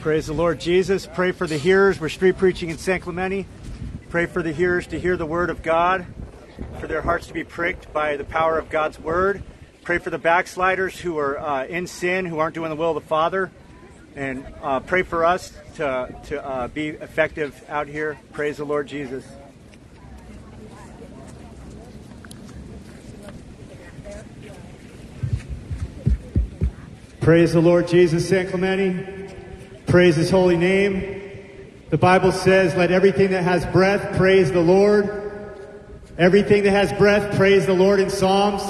Praise the Lord Jesus. Pray for the hearers. We're street preaching in San Clemente. Pray for the hearers to hear the word of God, for their hearts to be pricked by the power of God's word. Pray for the backsliders who are uh, in sin, who aren't doing the will of the Father. And uh, pray for us to, to uh, be effective out here. Praise the Lord Jesus. Praise the Lord Jesus, San Clemente. Praise his holy name. The Bible says, let everything that has breath praise the Lord. Everything that has breath praise the Lord in Psalms.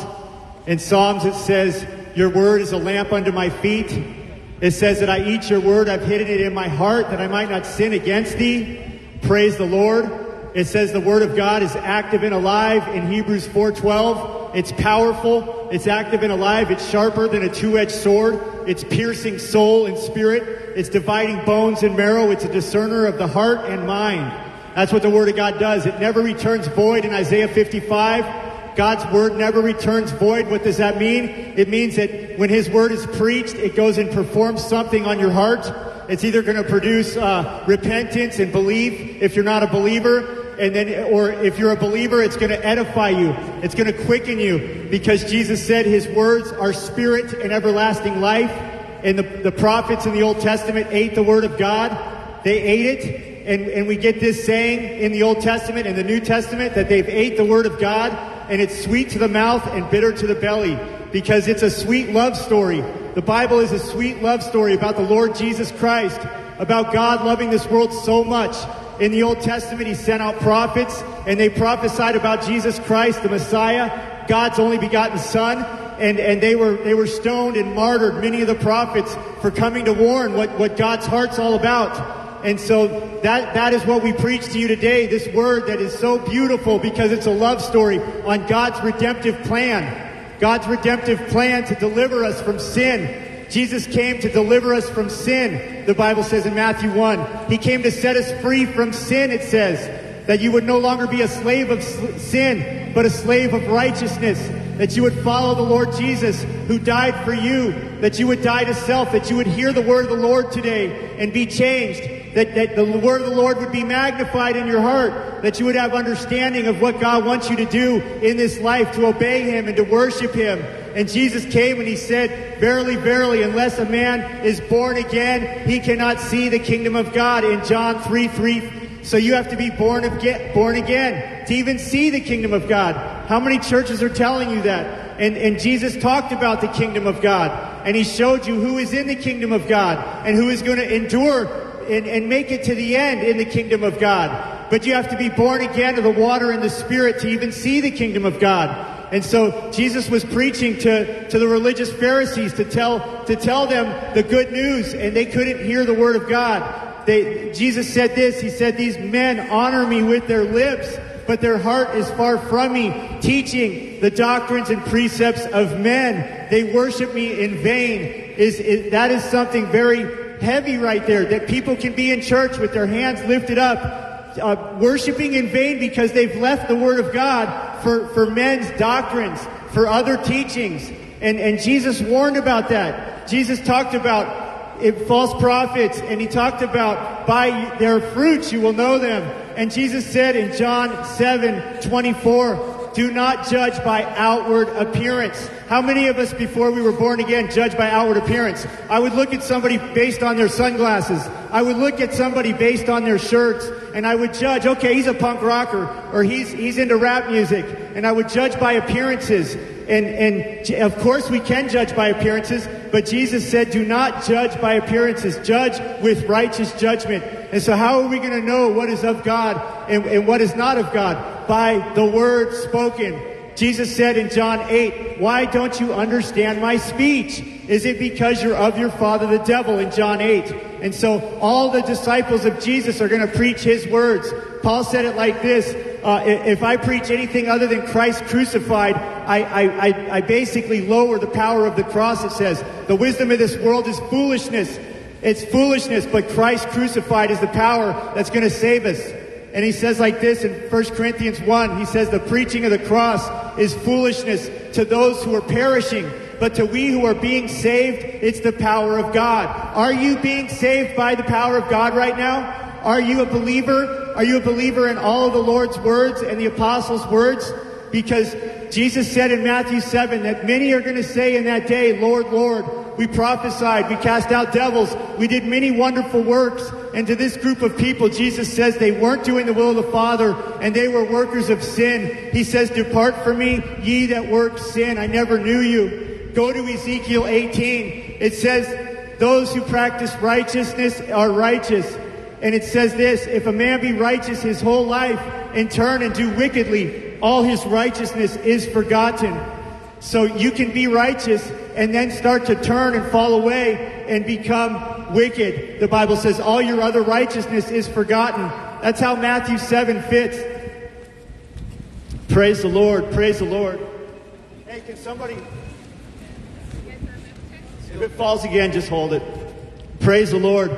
In Psalms it says, your word is a lamp under my feet. It says that I eat your word. I've hidden it in my heart that I might not sin against thee. Praise the Lord. It says the word of God is active and alive in Hebrews 4:12. It's powerful, it's active and alive, it's sharper than a two-edged sword. It's piercing soul and spirit. It's dividing bones and marrow. It's a discerner of the heart and mind. That's what the Word of God does. It never returns void in Isaiah 55. God's Word never returns void. What does that mean? It means that when His Word is preached, it goes and performs something on your heart. It's either going to produce uh, repentance and belief if you're not a believer, and then, or if you're a believer, it's going to edify you. It's going to quicken you because Jesus said his words are spirit and everlasting life. And the, the prophets in the Old Testament ate the word of God. They ate it. And, and we get this saying in the Old Testament and the New Testament that they've ate the word of God and it's sweet to the mouth and bitter to the belly because it's a sweet love story. The Bible is a sweet love story about the Lord Jesus Christ, about God loving this world so much in the Old Testament, he sent out prophets and they prophesied about Jesus Christ, the Messiah, God's only begotten Son. And, and they were they were stoned and martyred, many of the prophets, for coming to warn what, what God's heart's all about. And so that, that is what we preach to you today, this word that is so beautiful because it's a love story on God's redemptive plan. God's redemptive plan to deliver us from sin, Jesus came to deliver us from sin, the Bible says in Matthew 1. He came to set us free from sin, it says. That you would no longer be a slave of sin, but a slave of righteousness. That you would follow the Lord Jesus, who died for you. That you would die to self. That you would hear the word of the Lord today and be changed. That, that the word of the Lord would be magnified in your heart. That you would have understanding of what God wants you to do in this life, to obey Him and to worship Him and Jesus came and he said, Verily, verily, unless a man is born again, he cannot see the kingdom of God in John 3 3. So you have to be born, of get, born again to even see the kingdom of God. How many churches are telling you that? And, and Jesus talked about the kingdom of God. And he showed you who is in the kingdom of God and who is going to endure and, and make it to the end in the kingdom of God. But you have to be born again of the water and the spirit to even see the kingdom of God. And so Jesus was preaching to, to the religious Pharisees to tell, to tell them the good news, and they couldn't hear the word of God. They, Jesus said this, He said, These men honor me with their lips, but their heart is far from me, teaching the doctrines and precepts of men. They worship me in vain. Is, is that is something very heavy right there, that people can be in church with their hands lifted up, uh, worshiping in vain because they've left the Word of God for, for men's doctrines, for other teachings. And, and Jesus warned about that. Jesus talked about false prophets, and he talked about by their fruits you will know them. And Jesus said in John 7 24, do not judge by outward appearance. How many of us before we were born again judge by outward appearance? I would look at somebody based on their sunglasses. I would look at somebody based on their shirts and I would judge, okay, he's a punk rocker or he's, he's into rap music. And I would judge by appearances. And, and of course we can judge by appearances, but Jesus said, do not judge by appearances. Judge with righteous judgment. And so how are we going to know what is of God and, and what is not of God? By the word spoken. Jesus said in John 8, why don't you understand my speech? Is it because you're of your father the devil in John 8? And so all the disciples of Jesus are going to preach his words. Paul said it like this, uh, if I preach anything other than Christ crucified, I, I, I, I basically lower the power of the cross, it says. The wisdom of this world is foolishness. It's foolishness, but Christ crucified is the power that's going to save us. And he says like this in 1 Corinthians 1, he says, the preaching of the cross is foolishness to those who are perishing, but to we who are being saved, it's the power of God. Are you being saved by the power of God right now? Are you a believer? Are you a believer in all of the Lord's words and the apostles' words? Because Jesus said in Matthew 7 that many are going to say in that day, Lord, Lord, we prophesied, we cast out devils, we did many wonderful works. And to this group of people, Jesus says they weren't doing the will of the Father and they were workers of sin. He says, Depart from me, ye that work sin. I never knew you. Go to Ezekiel 18. It says, Those who practice righteousness are righteous. And it says this If a man be righteous his whole life and turn and do wickedly, all his righteousness is forgotten. So you can be righteous and then start to turn and fall away and become wicked. The Bible says all your other righteousness is forgotten. That's how Matthew 7 fits. Praise the Lord. Praise the Lord. Hey, can somebody. If it falls again, just hold it. Praise the Lord.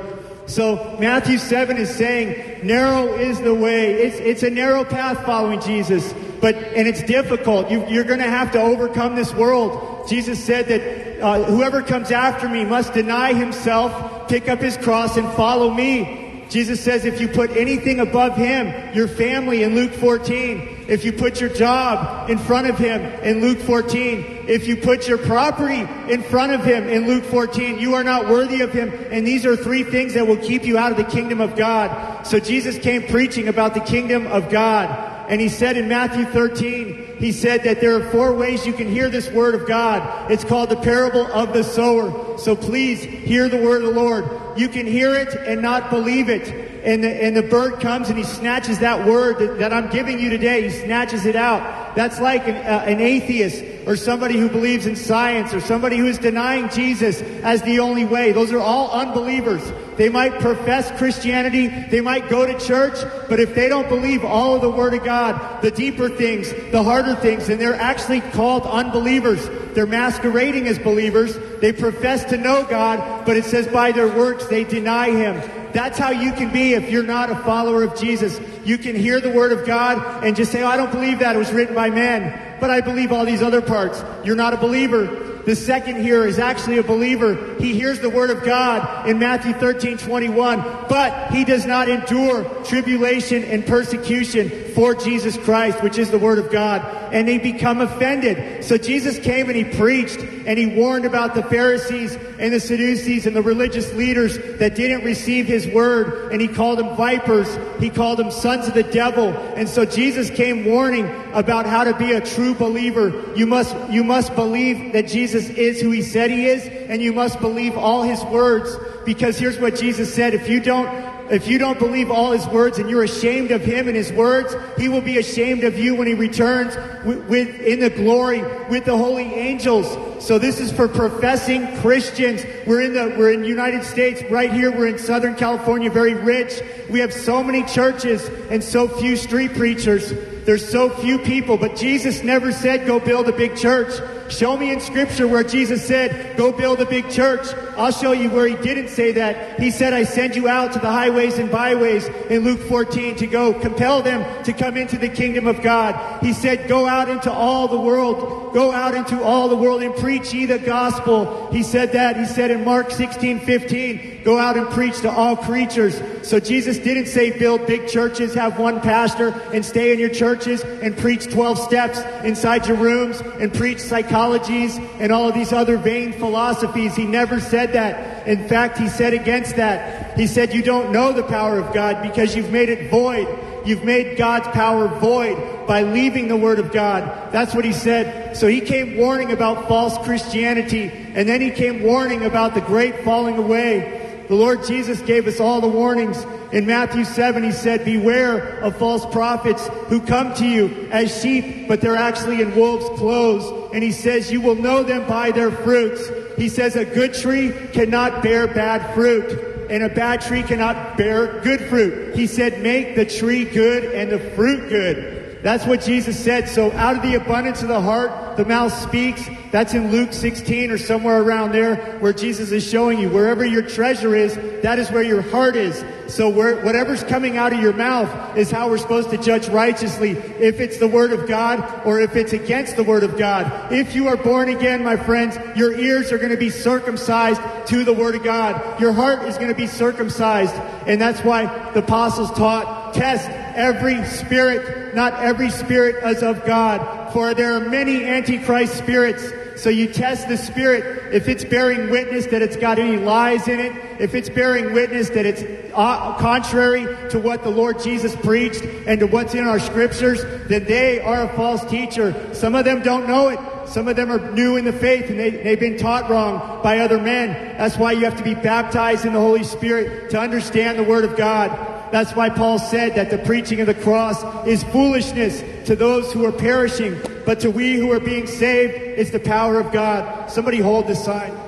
So Matthew 7 is saying, narrow is the way. It's, it's a narrow path following Jesus, but, and it's difficult. You, you're going to have to overcome this world. Jesus said that uh, whoever comes after me must deny himself, pick up his cross, and follow me. Jesus says if you put anything above him, your family in Luke 14, if you put your job in front of him in Luke 14, if you put your property in front of him in Luke 14, you are not worthy of him. And these are three things that will keep you out of the kingdom of God. So Jesus came preaching about the kingdom of God. And he said in Matthew 13, he said that there are four ways you can hear this word of God. It's called the parable of the sower. So please hear the word of the Lord. You can hear it and not believe it. And the, and the bird comes and he snatches that word that, that I'm giving you today. He snatches it out. That's like an, uh, an atheist or somebody who believes in science or somebody who is denying Jesus as the only way. Those are all unbelievers. They might profess Christianity, they might go to church, but if they don't believe all of the Word of God, the deeper things, the harder things, then they're actually called unbelievers. They're masquerading as believers. They profess to know God, but it says by their works they deny Him. That's how you can be if you're not a follower of Jesus. You can hear the Word of God and just say, oh, I don't believe that. It was written by men. But I believe all these other parts. You're not a believer. The second here is actually a believer. He hears the word of God in Matthew 13, 21, but he does not endure tribulation and persecution for Jesus Christ, which is the word of God, and they become offended. So Jesus came and he preached and he warned about the Pharisees and the Sadducees and the religious leaders that didn't receive his word, and he called them vipers. He called them sons of the devil. And so Jesus came warning about how to be a true believer. You must, you must believe that Jesus is who he said he is, and you must believe all his words. Because here's what Jesus said. If you don't if you don't believe all his words and you're ashamed of him and his words, he will be ashamed of you when he returns with, with, in the glory with the holy angels. So this is for professing Christians. We're in the we're in United States right here. We're in Southern California, very rich. We have so many churches and so few street preachers. There's so few people, but Jesus never said go build a big church. Show me in scripture where Jesus said, go build a big church. I'll show you where he didn't say that. He said, I send you out to the highways and byways in Luke 14 to go compel them to come into the kingdom of God. He said, go out into all the world. Go out into all the world and preach ye the gospel. He said that. He said in Mark 16, 15, go out and preach to all creatures. So Jesus didn't say build big churches, have one pastor and stay in your churches and preach 12 steps inside your rooms and preach psychologies and all of these other vain philosophies. He never said that. In fact, he said against that. He said, You don't know the power of God because you've made it void. You've made God's power void by leaving the Word of God. That's what he said. So he came warning about false Christianity, and then he came warning about the great falling away. The Lord Jesus gave us all the warnings. In Matthew 7, he said, Beware of false prophets who come to you as sheep, but they're actually in wolves' clothes. And he says, You will know them by their fruits. He says, A good tree cannot bear bad fruit, and a bad tree cannot bear good fruit. He said, Make the tree good and the fruit good. That's what Jesus said. So out of the abundance of the heart, the mouth speaks. That's in Luke 16 or somewhere around there where Jesus is showing you wherever your treasure is, that is where your heart is. So where, whatever's coming out of your mouth is how we're supposed to judge righteously if it's the word of God or if it's against the word of God. If you are born again, my friends, your ears are going to be circumcised to the word of God. Your heart is going to be circumcised. And that's why the apostles taught, test every spirit, not every spirit is of God. For there are many antichrist spirits so you test the spirit. If it's bearing witness that it's got any lies in it, if it's bearing witness that it's uh, contrary to what the Lord Jesus preached and to what's in our scriptures, then they are a false teacher. Some of them don't know it. Some of them are new in the faith and they, they've been taught wrong by other men. That's why you have to be baptized in the Holy Spirit to understand the Word of God. That's why Paul said that the preaching of the cross is foolishness to those who are perishing, but to we who are being saved, it's the power of God. Somebody hold this sign.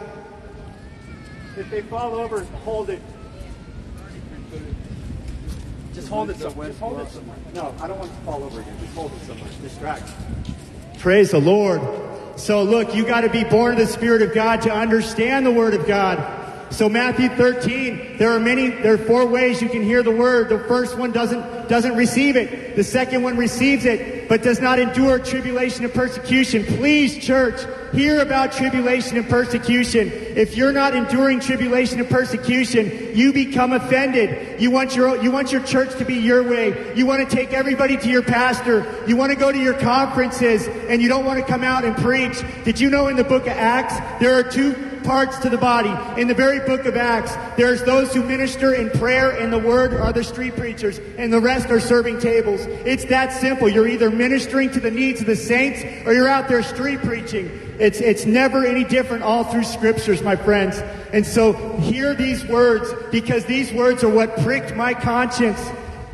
If they fall over, hold it. Just hold it somewhere. Just hold it somewhere. No, I don't want it to fall over again. Just hold it somewhere. Distract. Praise the Lord. So look, you got to be born of the Spirit of God to understand the Word of God. So Matthew 13, there are many, there are four ways you can hear the word. The first one doesn't, doesn't receive it. The second one receives it, but does not endure tribulation and persecution. Please, church, hear about tribulation and persecution. If you're not enduring tribulation and persecution, you become offended. You want your, you want your church to be your way. You want to take everybody to your pastor. You want to go to your conferences and you don't want to come out and preach. Did you know in the book of Acts, there are two parts to the body. In the very book of Acts, there's those who minister in prayer and the word are the street preachers, and the rest are serving tables. It's that simple. You're either ministering to the needs of the saints or you're out there street preaching. It's, it's never any different all through scriptures, my friends. And so hear these words because these words are what pricked my conscience.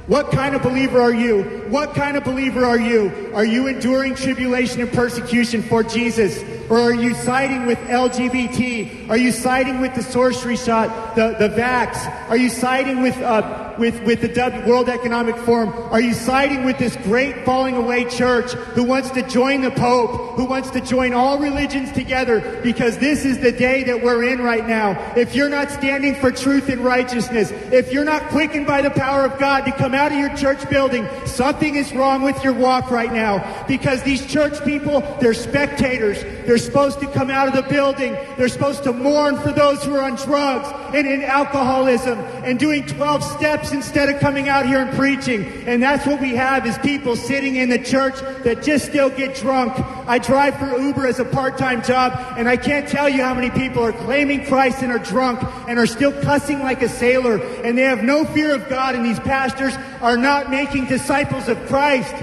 What kind of believer are you? What kind of believer are you? Are you enduring tribulation and persecution for Jesus? Or are you siding with LGBT? Are you siding with the sorcery shot, the, the vax? Are you siding with, uh, with, with the w, World Economic Forum? Are you siding with this great falling away church who wants to join the Pope, who wants to join all religions together? Because this is the day that we're in right now. If you're not standing for truth and righteousness, if you're not quickened by the power of God to come out of your church building, something is wrong with your walk right now. Because these church people, they're spectators. They're supposed to come out of the building. They're supposed to mourn for those who are on drugs and in alcoholism and doing 12 steps instead of coming out here and preaching. And that's what we have is people sitting in the church that just still get drunk. I drive for Uber as a part-time job and I can't tell you how many people are claiming Christ and are drunk and are still cussing like a sailor and they have no fear of God and these pastors are not making disciples of Christ.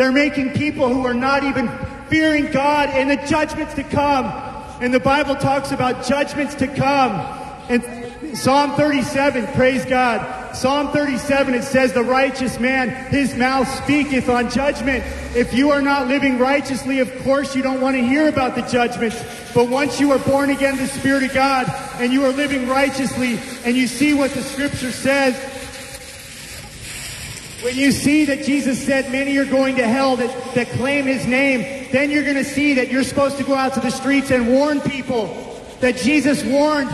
They're making people who are not even fearing God and the judgments to come. And the Bible talks about judgments to come. And Psalm 37, praise God. Psalm 37, it says, The righteous man, his mouth speaketh on judgment. If you are not living righteously, of course you don't want to hear about the judgments. But once you are born again the Spirit of God and you are living righteously and you see what the scripture says, when you see that Jesus said many are going to hell that, that claim his name, then you're going to see that you're supposed to go out to the streets and warn people that Jesus warned.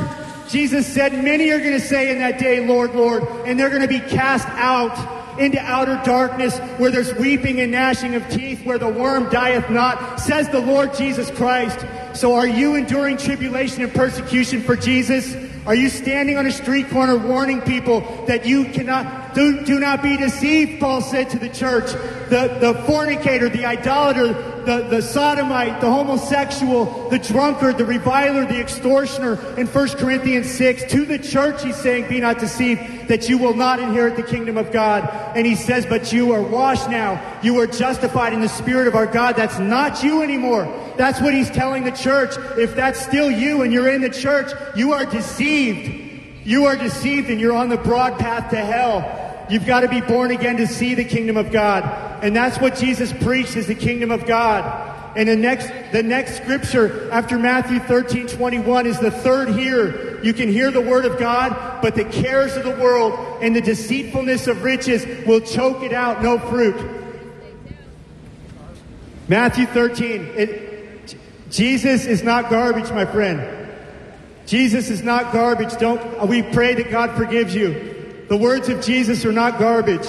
Jesus said, many are going to say in that day, Lord, Lord, and they're going to be cast out into outer darkness where there's weeping and gnashing of teeth, where the worm dieth not, says the Lord Jesus Christ. So are you enduring tribulation and persecution for Jesus? Are you standing on a street corner warning people that you cannot, do, do not be deceived, Paul said to the church. The, the fornicator, the idolater, the, the sodomite, the homosexual, the drunkard, the reviler, the extortioner in 1 Corinthians 6. To the church, he's saying, be not deceived that you will not inherit the kingdom of God. And he says, but you are washed now. You are justified in the spirit of our God. That's not you anymore. That's what he's telling the church. If that's still you and you're in the church, you are deceived. You are deceived and you're on the broad path to hell. You've got to be born again to see the kingdom of God. And that's what Jesus preached is the kingdom of God. And the next, the next scripture after Matthew 13, 21 is the third here. You can hear the word of God, but the cares of the world and the deceitfulness of riches will choke it out, no fruit. Matthew 13. It, Jesus is not garbage, my friend. Jesus is not garbage. Don't, we pray that God forgives you. The words of Jesus are not garbage.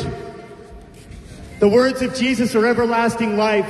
The words of Jesus are everlasting life.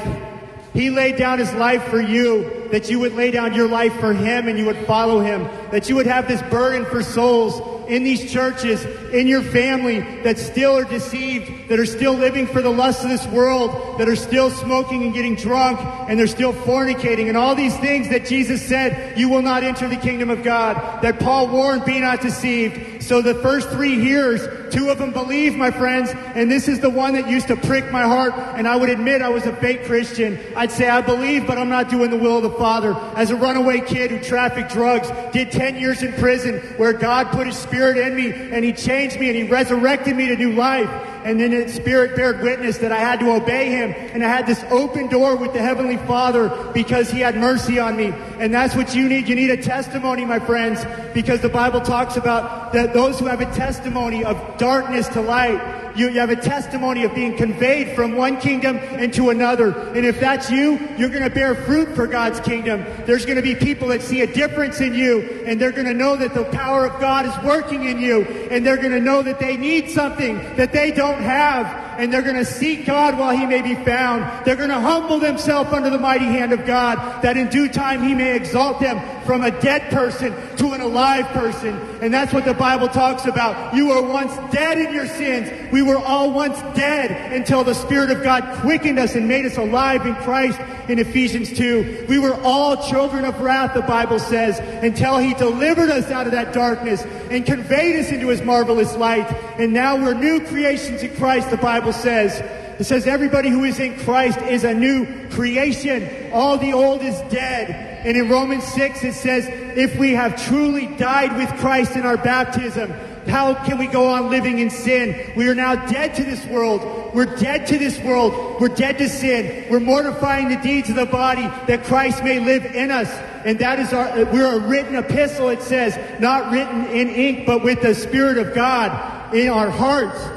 He laid down his life for you, that you would lay down your life for him and you would follow him, that you would have this burden for souls in these churches, in your family that still are deceived, that are still living for the lust of this world, that are still smoking and getting drunk, and they're still fornicating, and all these things that Jesus said, you will not enter the kingdom of God, that Paul warned, be not deceived. So the first three hearers, two of them believe, my friends, and this is the one that used to prick my heart, and I would admit I was a fake Christian. I'd say I believe, but I'm not doing the will of the Father. As a runaway kid who trafficked drugs, did 10 years in prison, where God put his spirit in me, and he changed me, and he resurrected me to new life. And then the Spirit bared witness that I had to obey Him. And I had this open door with the Heavenly Father because He had mercy on me. And that's what you need. You need a testimony, my friends, because the Bible talks about that those who have a testimony of darkness to light, you, you have a testimony of being conveyed from one kingdom into another. And if that's you, you're going to bear fruit for God's kingdom. There's going to be people that see a difference in you, and they're going to know that the power of God is working in you, and they're going to know that they need something that they don't have and they're going to seek God while he may be found. They're going to humble themselves under the mighty hand of God, that in due time he may exalt them from a dead person to an alive person. And that's what the Bible talks about. You were once dead in your sins. We were all once dead until the Spirit of God quickened us and made us alive in Christ in Ephesians 2. We were all children of wrath, the Bible says, until he delivered us out of that darkness and conveyed us into his marvelous light. And now we're new creations in Christ, the Bible says. It says everybody who is in Christ is a new creation. All the old is dead. And in Romans 6 it says, if we have truly died with Christ in our baptism, how can we go on living in sin? We are now dead to this world. We're dead to this world. We're dead to sin. We're mortifying the deeds of the body that Christ may live in us. And that is our, we're a written epistle, it says, not written in ink, but with the Spirit of God in our hearts.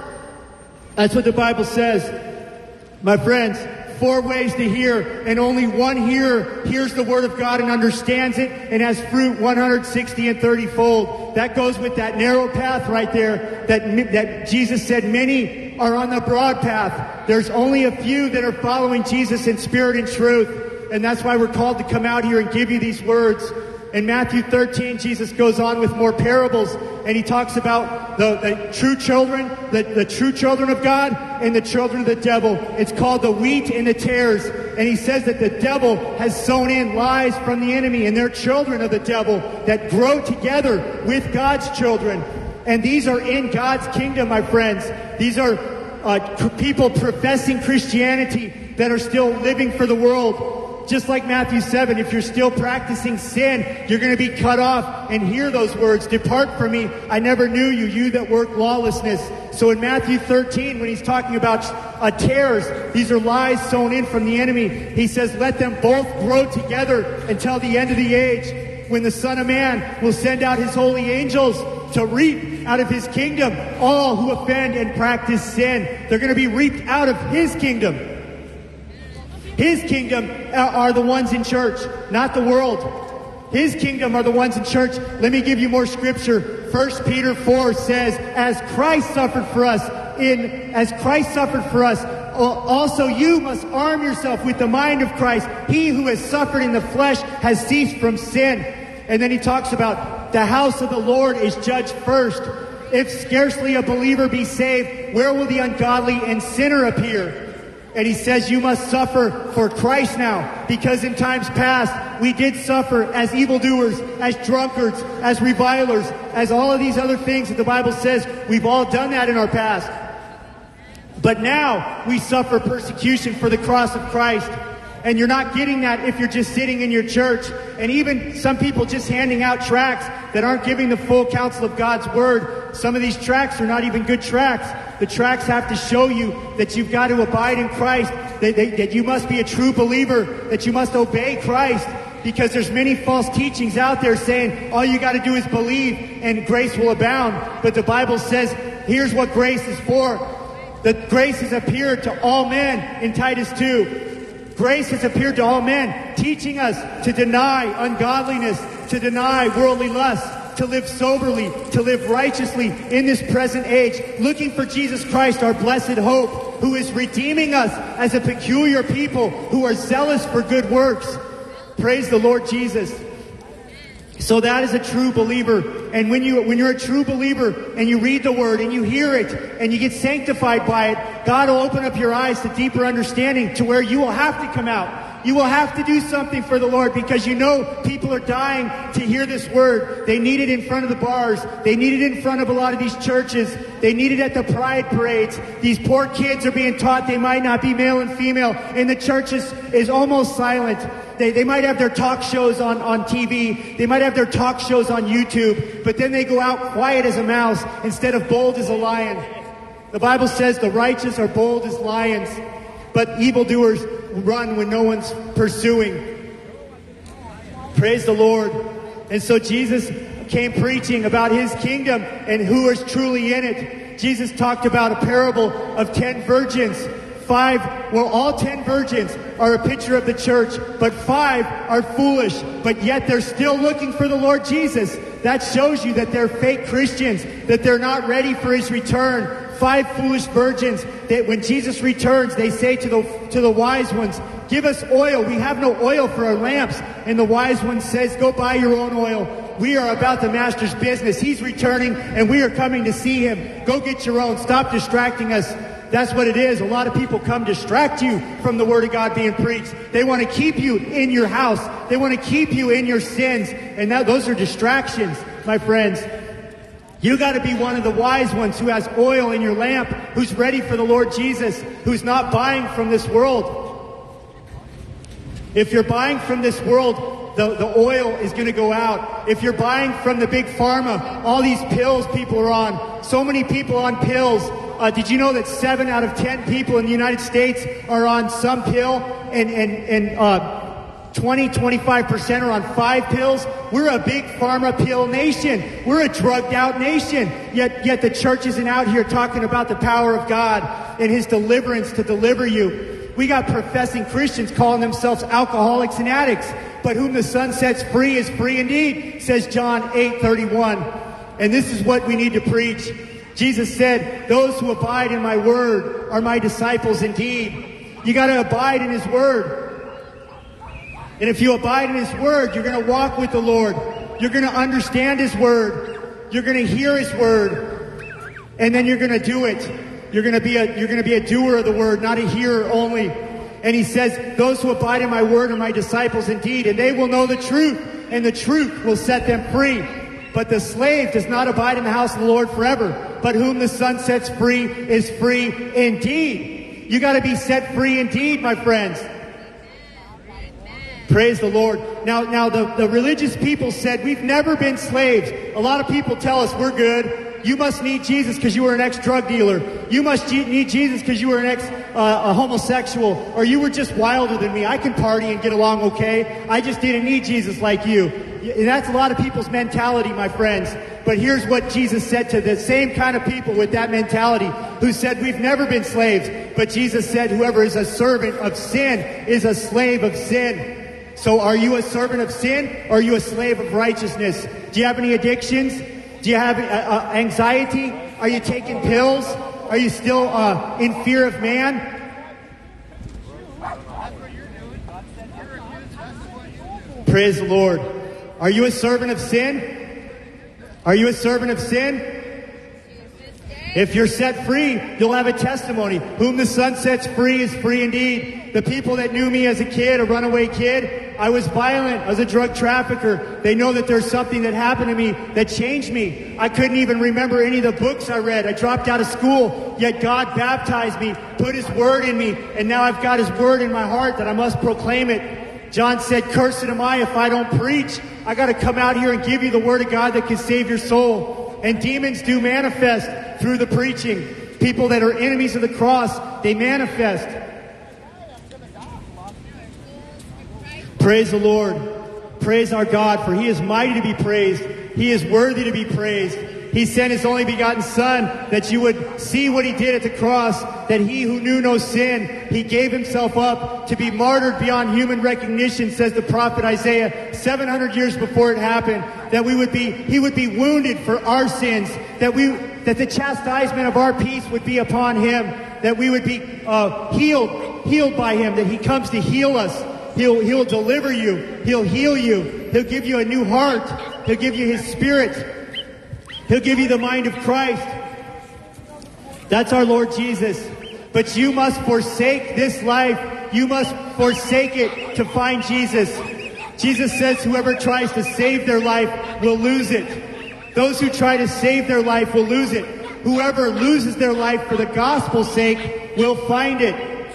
That's what the Bible says. My friends, four ways to hear, and only one hearer hears the word of God and understands it and has fruit 160 and 30 fold. That goes with that narrow path right there that, that Jesus said many are on the broad path. There's only a few that are following Jesus in spirit and truth. And that's why we're called to come out here and give you these words. In Matthew 13, Jesus goes on with more parables, and he talks about the, the true children, the, the true children of God, and the children of the devil. It's called the wheat and the tares. And he says that the devil has sown in lies from the enemy, and they're children of the devil that grow together with God's children. And these are in God's kingdom, my friends. These are uh, people professing Christianity that are still living for the world just like Matthew 7, if you're still practicing sin, you're going to be cut off and hear those words, Depart from me, I never knew you, you that work lawlessness. So in Matthew 13, when he's talking about uh, tares, these are lies sown in from the enemy, he says, Let them both grow together until the end of the age, when the Son of Man will send out his holy angels to reap out of his kingdom all who offend and practice sin. They're going to be reaped out of his kingdom. His kingdom uh, are the ones in church, not the world. His kingdom are the ones in church. Let me give you more scripture. First Peter 4 says, as Christ suffered for us, in, as Christ suffered for us, uh, also you must arm yourself with the mind of Christ. He who has suffered in the flesh has ceased from sin. And then he talks about the house of the Lord is judged first. If scarcely a believer be saved, where will the ungodly and sinner appear? And he says you must suffer for Christ now, because in times past we did suffer as evildoers, as drunkards, as revilers, as all of these other things that the Bible says we've all done that in our past. But now we suffer persecution for the cross of Christ. And you're not getting that if you're just sitting in your church. And even some people just handing out tracts that aren't giving the full counsel of God's word. Some of these tracts are not even good tracts. The tracts have to show you that you've got to abide in Christ, that, that, that you must be a true believer, that you must obey Christ. Because there's many false teachings out there saying all you got to do is believe and grace will abound. But the Bible says here's what grace is for. That grace has appeared to all men in Titus 2 Grace has appeared to all men, teaching us to deny ungodliness, to deny worldly lust, to live soberly, to live righteously in this present age, looking for Jesus Christ, our blessed hope, who is redeeming us as a peculiar people who are zealous for good works. Praise the Lord Jesus. So that is a true believer. And when you when you're a true believer and you read the word and you hear it and you get sanctified by it, God will open up your eyes to deeper understanding to where you will have to come out. You will have to do something for the Lord because you know people are dying to hear this word. They need it in front of the bars. They need it in front of a lot of these churches. They need it at the pride parades. These poor kids are being taught they might not be male and female and the church is, is almost silent. They, they might have their talk shows on, on TV. They might have their talk shows on YouTube, but then they go out quiet as a mouse instead of bold as a lion. The Bible says the righteous are bold as lions, but evildoers run when no one's pursuing. Praise the Lord. And so Jesus came preaching about his kingdom and who is truly in it. Jesus talked about a parable of ten virgins. Five, well, all ten virgins are a picture of the church, but five are foolish, but yet they're still looking for the Lord Jesus. That shows you that they're fake Christians, that they're not ready for his return. Five foolish virgins that when Jesus returns, they say to the, to the wise ones, give us oil. We have no oil for our lamps. And the wise one says, go buy your own oil. We are about the master's business. He's returning and we are coming to see him. Go get your own. Stop distracting us. That's what it is. A lot of people come distract you from the Word of God being preached. They want to keep you in your house. They want to keep you in your sins. And that, those are distractions, my friends. You got to be one of the wise ones who has oil in your lamp, who's ready for the Lord Jesus, who's not buying from this world. If you're buying from this world, the, the oil is going to go out. If you're buying from the big pharma, all these pills people are on, so many people on pills, uh, did you know that seven out of ten people in the United States are on some pill and, and, and uh, 20, 25% are on five pills? We're a big pharma pill nation. We're a drugged out nation. Yet, yet the church isn't out here talking about the power of God and His deliverance to deliver you. We got professing Christians calling themselves alcoholics and addicts. But whom the Son sets free is free indeed, says John 8 31. And this is what we need to preach. Jesus said, Those who abide in my word are my disciples indeed. You got to abide in his word. And if you abide in his word, you're going to walk with the Lord. You're going to understand his word. You're going to hear his word. And then you're going to do it. You're going to be a, you're going to be a doer of the word, not a hearer only. And he says, those who abide in my word are my disciples indeed, and they will know the truth, and the truth will set them free. But the slave does not abide in the house of the Lord forever, but whom the Son sets free is free indeed. You got to be set free indeed, my friends. Praise the Lord. Now, now the, the religious people said, we've never been slaves. A lot of people tell us we're good. You must need Jesus because you were an ex-drug dealer. You must need Jesus because you were an ex uh, homosexual, or you were just wilder than me. I can party and get along okay. I just didn't need Jesus like you. And that's a lot of people's mentality, my friends. But here's what Jesus said to the same kind of people with that mentality who said, We've never been slaves. But Jesus said, Whoever is a servant of sin is a slave of sin. So are you a servant of sin or are you a slave of righteousness? Do you have any addictions? Do you have uh, uh, anxiety? Are you taking pills? Are you still uh, in fear of man? Praise the Lord. Are you a servant of sin? Are you a servant of sin? If you're set free, you'll have a testimony. Whom the Son sets free is free indeed. The people that knew me as a kid, a runaway kid, I was violent. I was a drug trafficker. They know that there's something that happened to me that changed me. I couldn't even remember any of the books I read. I dropped out of school, yet God baptized me, put His Word in me, and now I've got His Word in my heart that I must proclaim it. John said, Cursed am I if I don't preach. I got to come out here and give you the Word of God that can save your soul. And demons do manifest through the preaching. People that are enemies of the cross, they manifest. Praise the Lord. Praise our God, for he is mighty to be praised. He is worthy to be praised. He sent his only begotten Son that you would see what he did at the cross, that he who knew no sin, he gave himself up to be martyred beyond human recognition, says the prophet Isaiah, 700 years before it happened, that we would be, he would be wounded for our sins, that we, that the chastisement of our peace would be upon him, that we would be uh, healed, healed by him, that he comes to heal us. He'll, he'll deliver you. He'll heal you. He'll give you a new heart. He'll give you his spirit. He'll give you the mind of Christ. That's our Lord Jesus. But you must forsake this life. You must forsake it to find Jesus. Jesus says whoever tries to save their life will lose it. Those who try to save their life will lose it. Whoever loses their life for the gospel's sake will find it.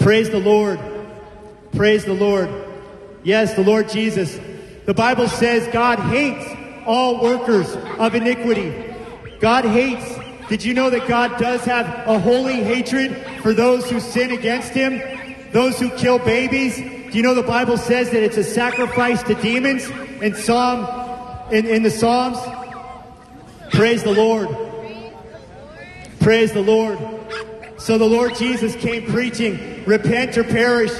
Praise the Lord. Praise the Lord. Yes, the Lord Jesus. The Bible says God hates all workers of iniquity. God hates. Did you know that God does have a holy hatred for those who sin against him? Those who kill babies? Do you know the Bible says that it's a sacrifice to demons in Psalm in, in the Psalms? Praise the Lord. Praise the Lord. So the Lord Jesus came preaching, repent or perish.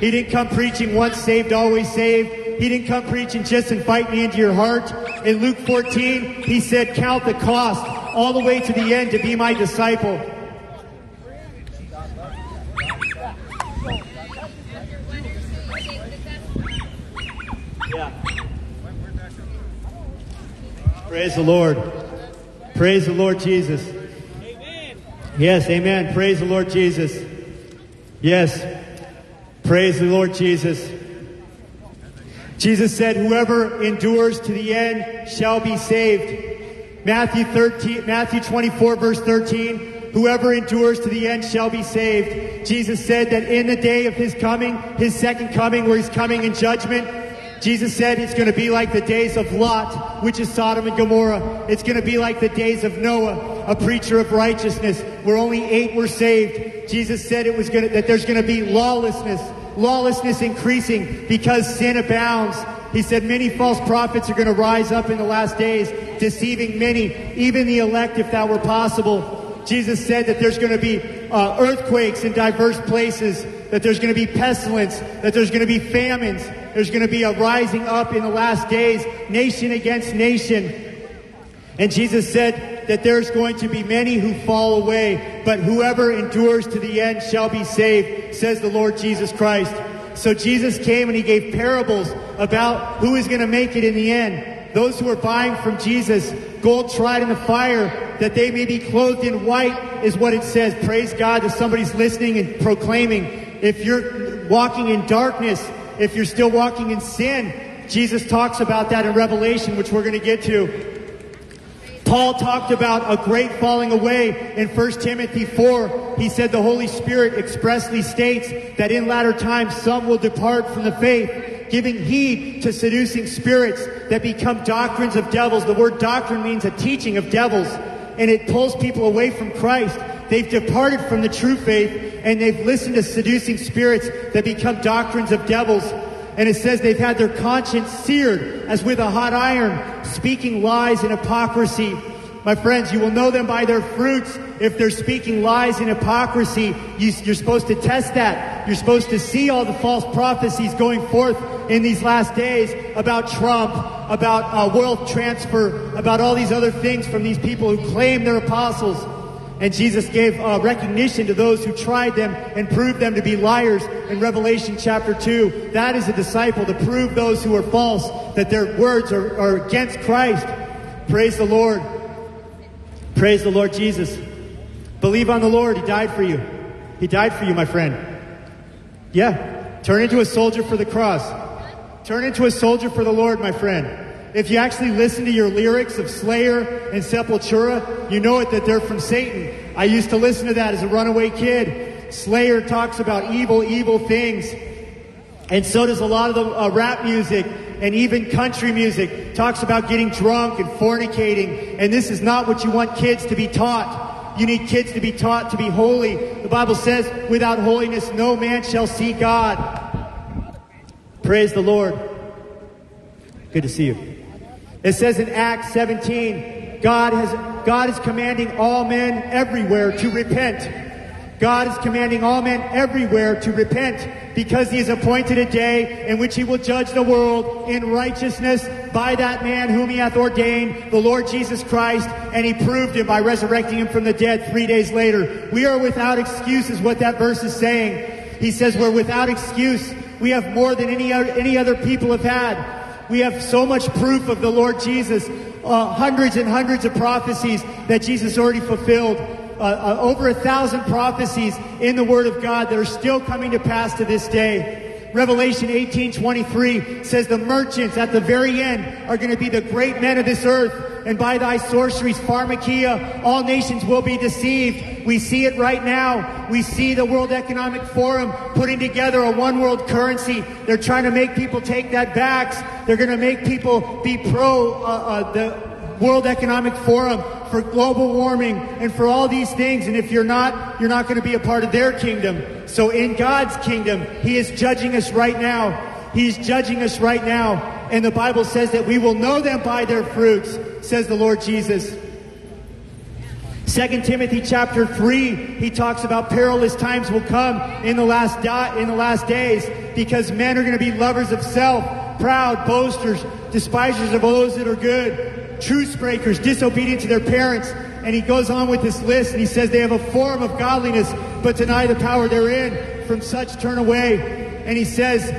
He didn't come preaching once saved, always saved. He didn't come preaching just invite me into your heart. In Luke 14, he said, count the cost all the way to the end to be my disciple. Yeah. Praise the Lord. Praise the Lord Jesus. Amen. Yes, amen. Praise the Lord Jesus. Yes. Praise the Lord Jesus. Jesus said, whoever endures to the end shall be saved. Matthew 13, Matthew 24 verse 13, whoever endures to the end shall be saved. Jesus said that in the day of his coming, his second coming where he's coming in judgment, Jesus said it's going to be like the days of Lot, which is Sodom and Gomorrah. It's going to be like the days of Noah, a preacher of righteousness, where only eight were saved. Jesus said it was going to, that there's going to be lawlessness lawlessness increasing because sin abounds. He said many false prophets are going to rise up in the last days, deceiving many, even the elect if that were possible. Jesus said that there's going to be uh, earthquakes in diverse places, that there's going to be pestilence, that there's going to be famines, there's going to be a rising up in the last days, nation against nation. And Jesus said that there's going to be many who fall away, but whoever endures to the end shall be saved, says the Lord Jesus Christ. So Jesus came and he gave parables about who is going to make it in the end. Those who are buying from Jesus, gold tried in the fire, that they may be clothed in white, is what it says. Praise God that somebody's listening and proclaiming. If you're walking in darkness, if you're still walking in sin, Jesus talks about that in Revelation, which we're going to get to. Paul talked about a great falling away in 1 Timothy 4. He said the Holy Spirit expressly states that in latter times some will depart from the faith, giving heed to seducing spirits that become doctrines of devils. The word doctrine means a teaching of devils, and it pulls people away from Christ. They've departed from the true faith, and they've listened to seducing spirits that become doctrines of devils. And it says they've had their conscience seared as with a hot iron, speaking lies and hypocrisy. My friends, you will know them by their fruits. If they're speaking lies and hypocrisy, you, are supposed to test that. You're supposed to see all the false prophecies going forth in these last days about Trump, about uh, wealth transfer, about all these other things from these people who claim they're apostles. And Jesus gave uh, recognition to those who tried them and proved them to be liars in Revelation chapter 2. That is a disciple to prove those who are false that their words are, are against Christ. Praise the Lord. Praise the Lord Jesus. Believe on the Lord. He died for you. He died for you, my friend. Yeah. Turn into a soldier for the cross. Turn into a soldier for the Lord, my friend. If you actually listen to your lyrics of Slayer and Sepultura, you know it that they're from Satan. I used to listen to that as a runaway kid. Slayer talks about evil, evil things. And so does a lot of the uh, rap music and even country music talks about getting drunk and fornicating. And this is not what you want kids to be taught. You need kids to be taught to be holy. The Bible says, without holiness, no man shall see God. Praise the Lord. Good to see you. It says in Acts 17, God has God is commanding all men everywhere to repent. God is commanding all men everywhere to repent because he has appointed a day in which he will judge the world in righteousness by that man whom he hath ordained, the Lord Jesus Christ, and he proved him by resurrecting him from the dead three days later. We are without excuse is what that verse is saying. He says we're without excuse. We have more than any other, any other people have had. We have so much proof of the Lord Jesus, uh, hundreds and hundreds of prophecies that Jesus already fulfilled uh, uh, over a thousand prophecies in the Word of God that are still coming to pass to this day. Revelation 18:23 says the merchants at the very end are going to be the great men of this earth, and by thy sorceries, pharmakeia, all nations will be deceived. We see it right now. We see the World Economic Forum putting together a one world currency. They're trying to make people take that back. They're going to make people be pro uh, uh, the World Economic Forum for global warming and for all these things. And if you're not, you're not going to be a part of their kingdom. So in God's kingdom, He is judging us right now. He's judging us right now. And the Bible says that we will know them by their fruits, says the Lord Jesus. 2 Timothy chapter 3, he talks about perilous times will come in the last di- in the last days because men are going to be lovers of self, proud, boasters, despisers of those that are good, truce breakers, disobedient to their parents. And he goes on with this list and he says they have a form of godliness but deny the power therein. From such turn away. And he says,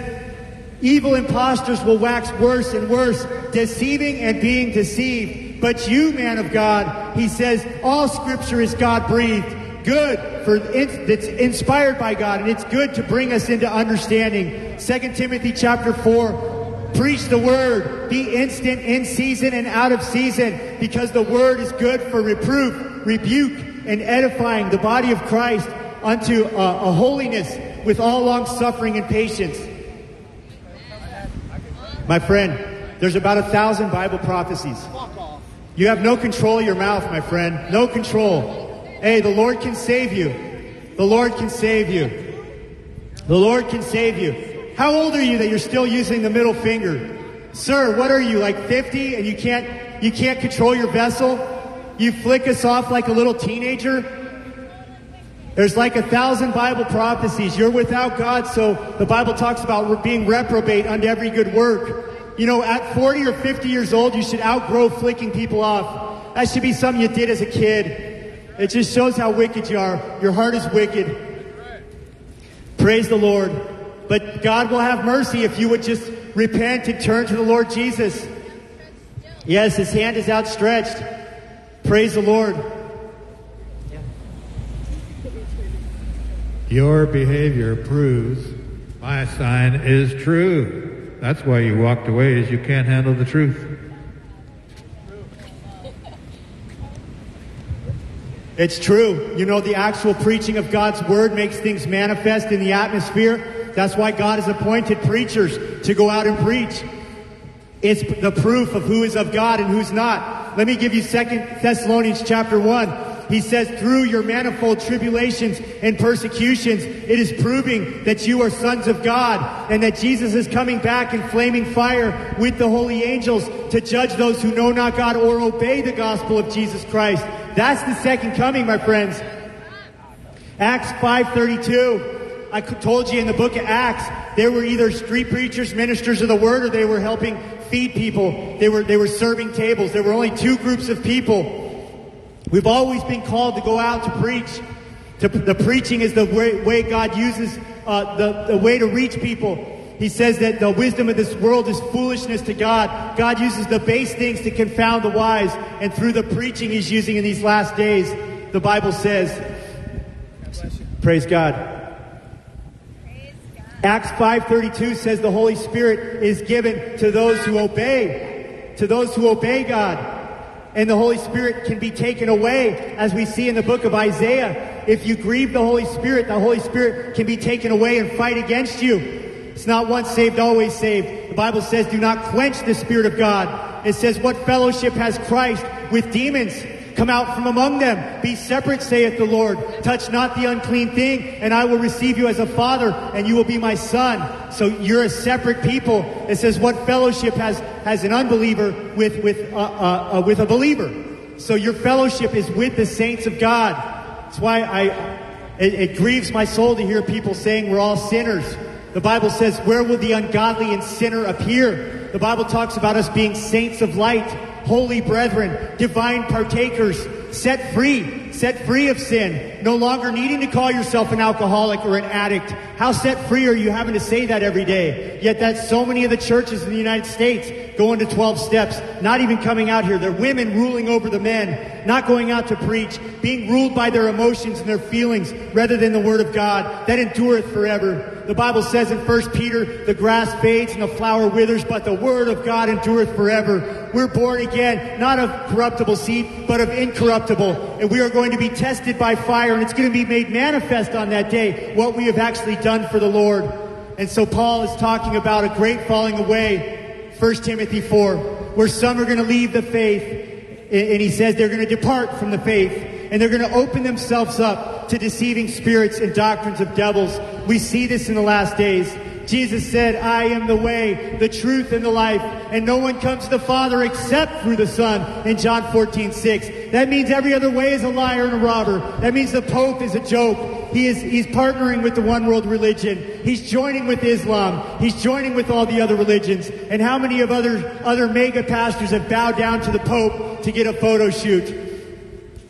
evil impostors will wax worse and worse, deceiving and being deceived. But you, man of God, he says, all scripture is God breathed, good for it's inspired by God, and it's good to bring us into understanding. 2 Timothy chapter 4, preach the word, be instant in season and out of season, because the word is good for reproof, rebuke, and edifying the body of Christ unto a, a holiness with all long suffering and patience. My friend, there's about a thousand Bible prophecies. You have no control of your mouth, my friend. No control. Hey, the Lord can save you. The Lord can save you. The Lord can save you. How old are you that you're still using the middle finger? Sir, what are you, like 50 and you can't, you can't control your vessel? You flick us off like a little teenager? There's like a thousand Bible prophecies. You're without God, so the Bible talks about being reprobate unto every good work. You know, at 40 or 50 years old, you should outgrow flicking people off. That should be something you did as a kid. It just shows how wicked you are. Your heart is wicked. Praise the Lord. But God will have mercy if you would just repent and turn to the Lord Jesus. Yes, his hand is outstretched. Praise the Lord. Your behavior proves my sign is true. That's why you walked away, is you can't handle the truth. It's true. You know, the actual preaching of God's word makes things manifest in the atmosphere. That's why God has appointed preachers to go out and preach. It's the proof of who is of God and who's not. Let me give you Second Thessalonians chapter 1. He says, through your manifold tribulations and persecutions, it is proving that you are sons of God and that Jesus is coming back in flaming fire with the holy angels to judge those who know not God or obey the gospel of Jesus Christ. That's the second coming, my friends. Acts 532. I told you in the book of Acts, there were either street preachers, ministers of the word, or they were helping feed people. They were, they were serving tables. There were only two groups of people. We've always been called to go out to preach. To, the preaching is the way, way God uses, uh, the, the way to reach people. He says that the wisdom of this world is foolishness to God. God uses the base things to confound the wise. And through the preaching he's using in these last days, the Bible says, praise God. Acts 5.32 says the Holy Spirit is given to those who obey, to those who obey God and the Holy Spirit can be taken away, as we see in the book of Isaiah. If you grieve the Holy Spirit, the Holy Spirit can be taken away and fight against you. It's not once saved, always saved. The Bible says, do not quench the Spirit of God. It says, what fellowship has Christ with demons? Come out from among them. Be separate, saith the Lord. Touch not the unclean thing, and I will receive you as a father, and you will be my son. So you're a separate people. It says, what fellowship has, has an unbeliever with, with, uh, uh, uh, with a believer? So your fellowship is with the saints of God. That's why I, it, it grieves my soul to hear people saying we're all sinners. The Bible says, where will the ungodly and sinner appear? The Bible talks about us being saints of light, holy brethren, divine partakers, set free, set free of sin, no longer needing to call yourself an alcoholic or an addict. How set free are you having to say that every day? Yet that's so many of the churches in the United States going to 12 steps, not even coming out here. They're women ruling over the men, not going out to preach, being ruled by their emotions and their feelings rather than the word of God that endureth forever. The Bible says in 1 Peter, the grass fades and the flower withers, but the word of God endureth forever. We're born again, not of corruptible seed, but of incorruptible. And we are going to be tested by fire, and it's going to be made manifest on that day what we have actually done for the Lord. And so Paul is talking about a great falling away, 1 Timothy 4, where some are going to leave the faith, and he says they're going to depart from the faith and they're going to open themselves up to deceiving spirits and doctrines of devils. We see this in the last days. Jesus said, I am the way, the truth, and the life, and no one comes to the Father except through the Son in John 14, 6. That means every other way is a liar and a robber. That means the Pope is a joke. He is, he's partnering with the one world religion. He's joining with Islam. He's joining with all the other religions. And how many of other, other mega pastors have bowed down to the Pope to get a photo shoot?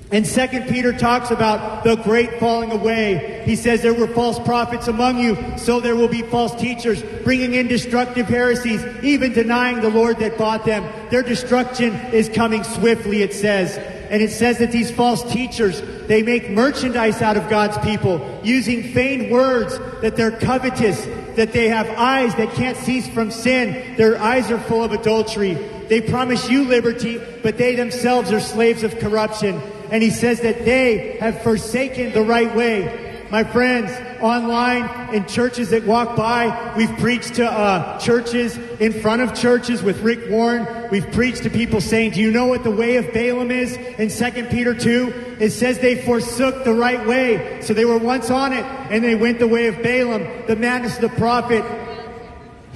And second Peter talks about the great falling away. He says there were false prophets among you, so there will be false teachers bringing in destructive heresies, even denying the Lord that bought them. Their destruction is coming swiftly, it says. And it says that these false teachers, they make merchandise out of God's people, using feigned words that they're covetous, that they have eyes that can't cease from sin. Their eyes are full of adultery. They promise you liberty, but they themselves are slaves of corruption and he says that they have forsaken the right way. My friends, online in churches that walk by, we've preached to uh, churches in front of churches with Rick Warren. We've preached to people saying, Do you know what the way of Balaam is? In 2 Peter 2, it says they forsook the right way. So they were once on it, and they went the way of Balaam, the madness of the prophet.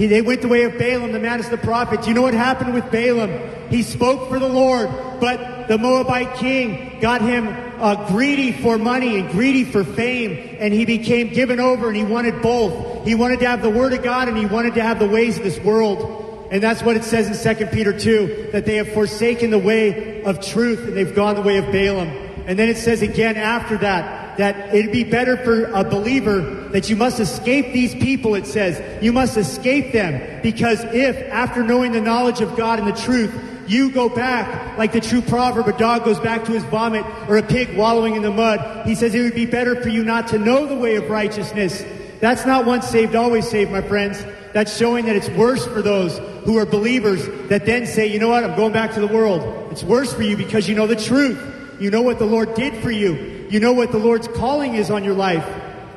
He, they went the way of Balaam, the man of the prophet. You know what happened with Balaam? He spoke for the Lord, but the Moabite king got him uh, greedy for money and greedy for fame, and he became given over and he wanted both. He wanted to have the word of God and he wanted to have the ways of this world. And that's what it says in 2 Peter 2, that they have forsaken the way of truth and they've gone the way of Balaam. And then it says again after that, that it'd be better for a believer that you must escape these people, it says. You must escape them. Because if, after knowing the knowledge of God and the truth, you go back, like the true proverb, a dog goes back to his vomit or a pig wallowing in the mud. He says it would be better for you not to know the way of righteousness. That's not once saved, always saved, my friends. That's showing that it's worse for those who are believers that then say, you know what, I'm going back to the world. It's worse for you because you know the truth. You know what the Lord did for you. You know what the Lord's calling is on your life.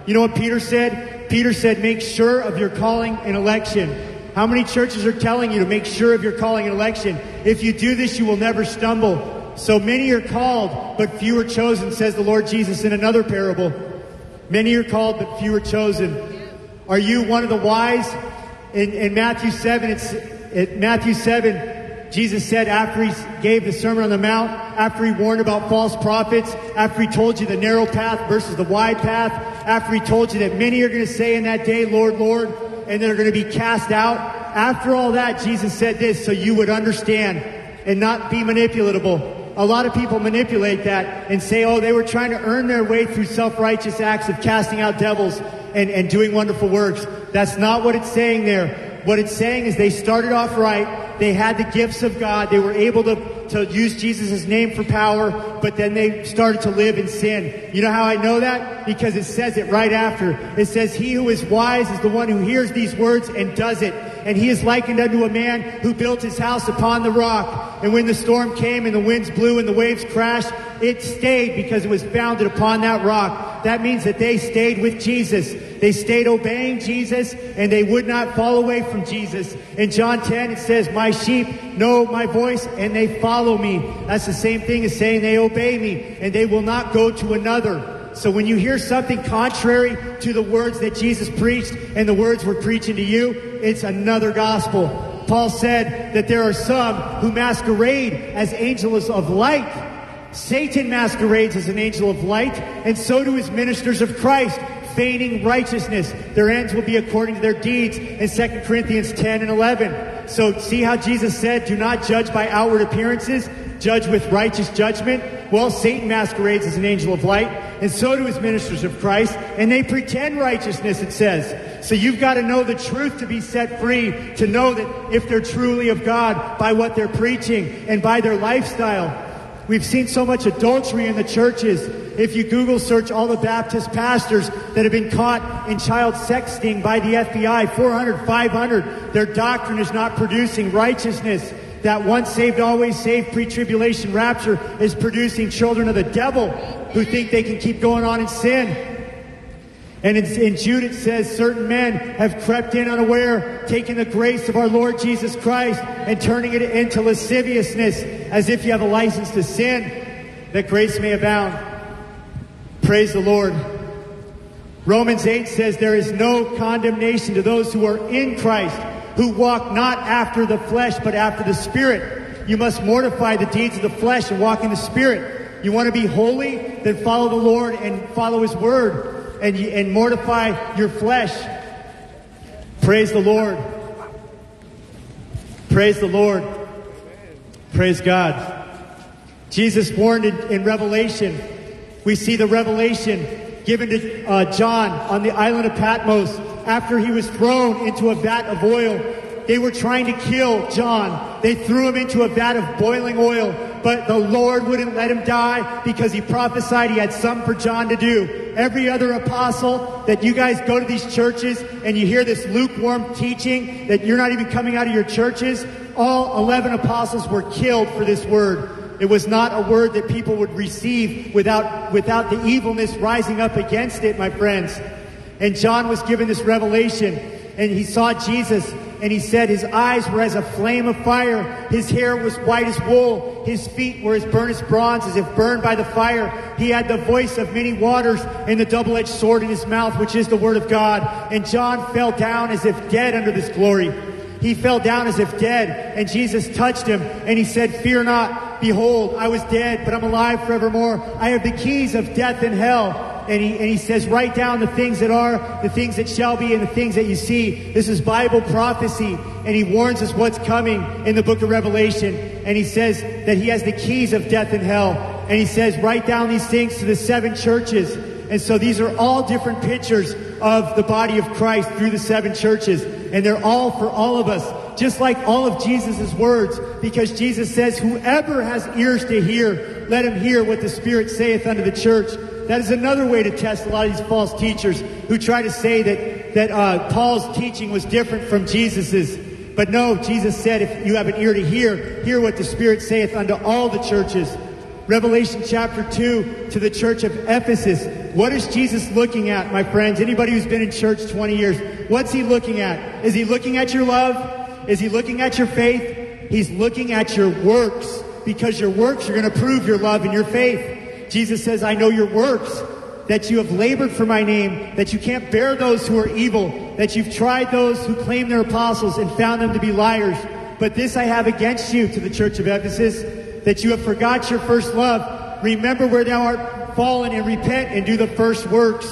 You know what Peter said? Peter said, make sure of your calling and election. How many churches are telling you to make sure of your calling and election? If you do this, you will never stumble. So many are called, but few are chosen, says the Lord Jesus in another parable. Many are called, but few are chosen. Are you one of the wise? In, in Matthew 7, it's, in Matthew 7, Jesus said after he gave the Sermon on the Mount, after he warned about false prophets, after he told you the narrow path versus the wide path, after he told you that many are going to say in that day, Lord, Lord, and they're going to be cast out. After all that, Jesus said this so you would understand and not be manipulatable. A lot of people manipulate that and say, oh, they were trying to earn their way through self-righteous acts of casting out devils and, and doing wonderful works. That's not what it's saying there. What it's saying is they started off right. They had the gifts of God. They were able to, to use Jesus' name for power, but then they started to live in sin. You know how I know that? Because it says it right after. It says, he who is wise is the one who hears these words and does it. And he is likened unto a man who built his house upon the rock. And when the storm came and the winds blew and the waves crashed, it stayed because it was founded upon that rock. That means that they stayed with Jesus. They stayed obeying Jesus and they would not fall away from Jesus. In John 10, it says, My sheep know my voice and they follow me. That's the same thing as saying they obey me and they will not go to another. So when you hear something contrary to the words that Jesus preached and the words we're preaching to you, it's another gospel. Paul said that there are some who masquerade as angels of light. Satan masquerades as an angel of light, and so do his ministers of Christ, feigning righteousness. Their ends will be according to their deeds in 2 Corinthians 10 and 11. So see how Jesus said, do not judge by outward appearances, judge with righteous judgment. Well, Satan masquerades as an angel of light, and so do his ministers of Christ, and they pretend righteousness, it says. So you've got to know the truth to be set free, to know that if they're truly of God by what they're preaching and by their lifestyle. We've seen so much adultery in the churches. If you Google search all the Baptist pastors that have been caught in child sexting by the FBI, 400, 500, their doctrine is not producing righteousness. That once saved, always saved pre-tribulation rapture is producing children of the devil who think they can keep going on in sin. And in, in, Jude it says, certain men have crept in unaware, taking the grace of our Lord Jesus Christ and turning it into lasciviousness as if you have a license to sin, that grace may abound. Praise the Lord. Romans 8 says, there is no condemnation to those who are in Christ, who walk not after the flesh, but after the Spirit. You must mortify the deeds of the flesh and walk in the Spirit. You want to be holy? Then follow the Lord and follow His Word and, and mortify your flesh. Praise the Lord. Praise the Lord. Praise God. Jesus warned in, in Revelation. We see the revelation given to uh, John on the island of Patmos after he was thrown into a vat of oil. They were trying to kill John. They threw him into a vat of boiling oil, but the Lord wouldn't let him die because he prophesied he had something for John to do every other apostle, that you guys go to these churches and you hear this lukewarm teaching that you're not even coming out of your churches. All 11 apostles were killed for this word. It was not a word that people would receive without, without the evilness rising up against it, my friends. And John was given this revelation and he saw Jesus and he said his eyes were as a flame of fire. His hair was white as wool. His feet were as burnished bronze, as if burned by the fire. He had the voice of many waters and the double-edged sword in his mouth, which is the word of God. And John fell down as if dead under this glory. He fell down as if dead, and Jesus touched him, and he said, Fear not, behold, I was dead, but I'm alive forevermore. I have the keys of death and hell and he, and he says, write down the things that are, the things that shall be, and the things that you see. This is Bible prophecy, and he warns us what's coming in the book of Revelation. And he says that he has the keys of death and hell. And he says, write down these things to the seven churches. And so these are all different pictures of the body of Christ through the seven churches. And they're all for all of us just like all of Jesus' words, because Jesus says, Whoever has ears to hear, let him hear what the Spirit saith unto the church. That is another way to test a lot of these false teachers who try to say that, that uh, Paul's teaching was different from Jesus's. But no, Jesus said, if you have an ear to hear, hear what the Spirit saith unto all the churches. Revelation chapter 2 to the church of Ephesus. What is Jesus looking at, my friends? Anybody who's been in church 20 years, what's he looking at? Is he looking at your love? Is he looking at your faith? He's looking at your works because your works are going to prove your love and your faith. Jesus says, I know your works, that you have labored for my name, that you can't bear those who are evil, that you've tried those who claim they're apostles and found them to be liars. But this I have against you to the church of Ephesus, that you have forgot your first love. Remember where thou art fallen and repent and do the first works,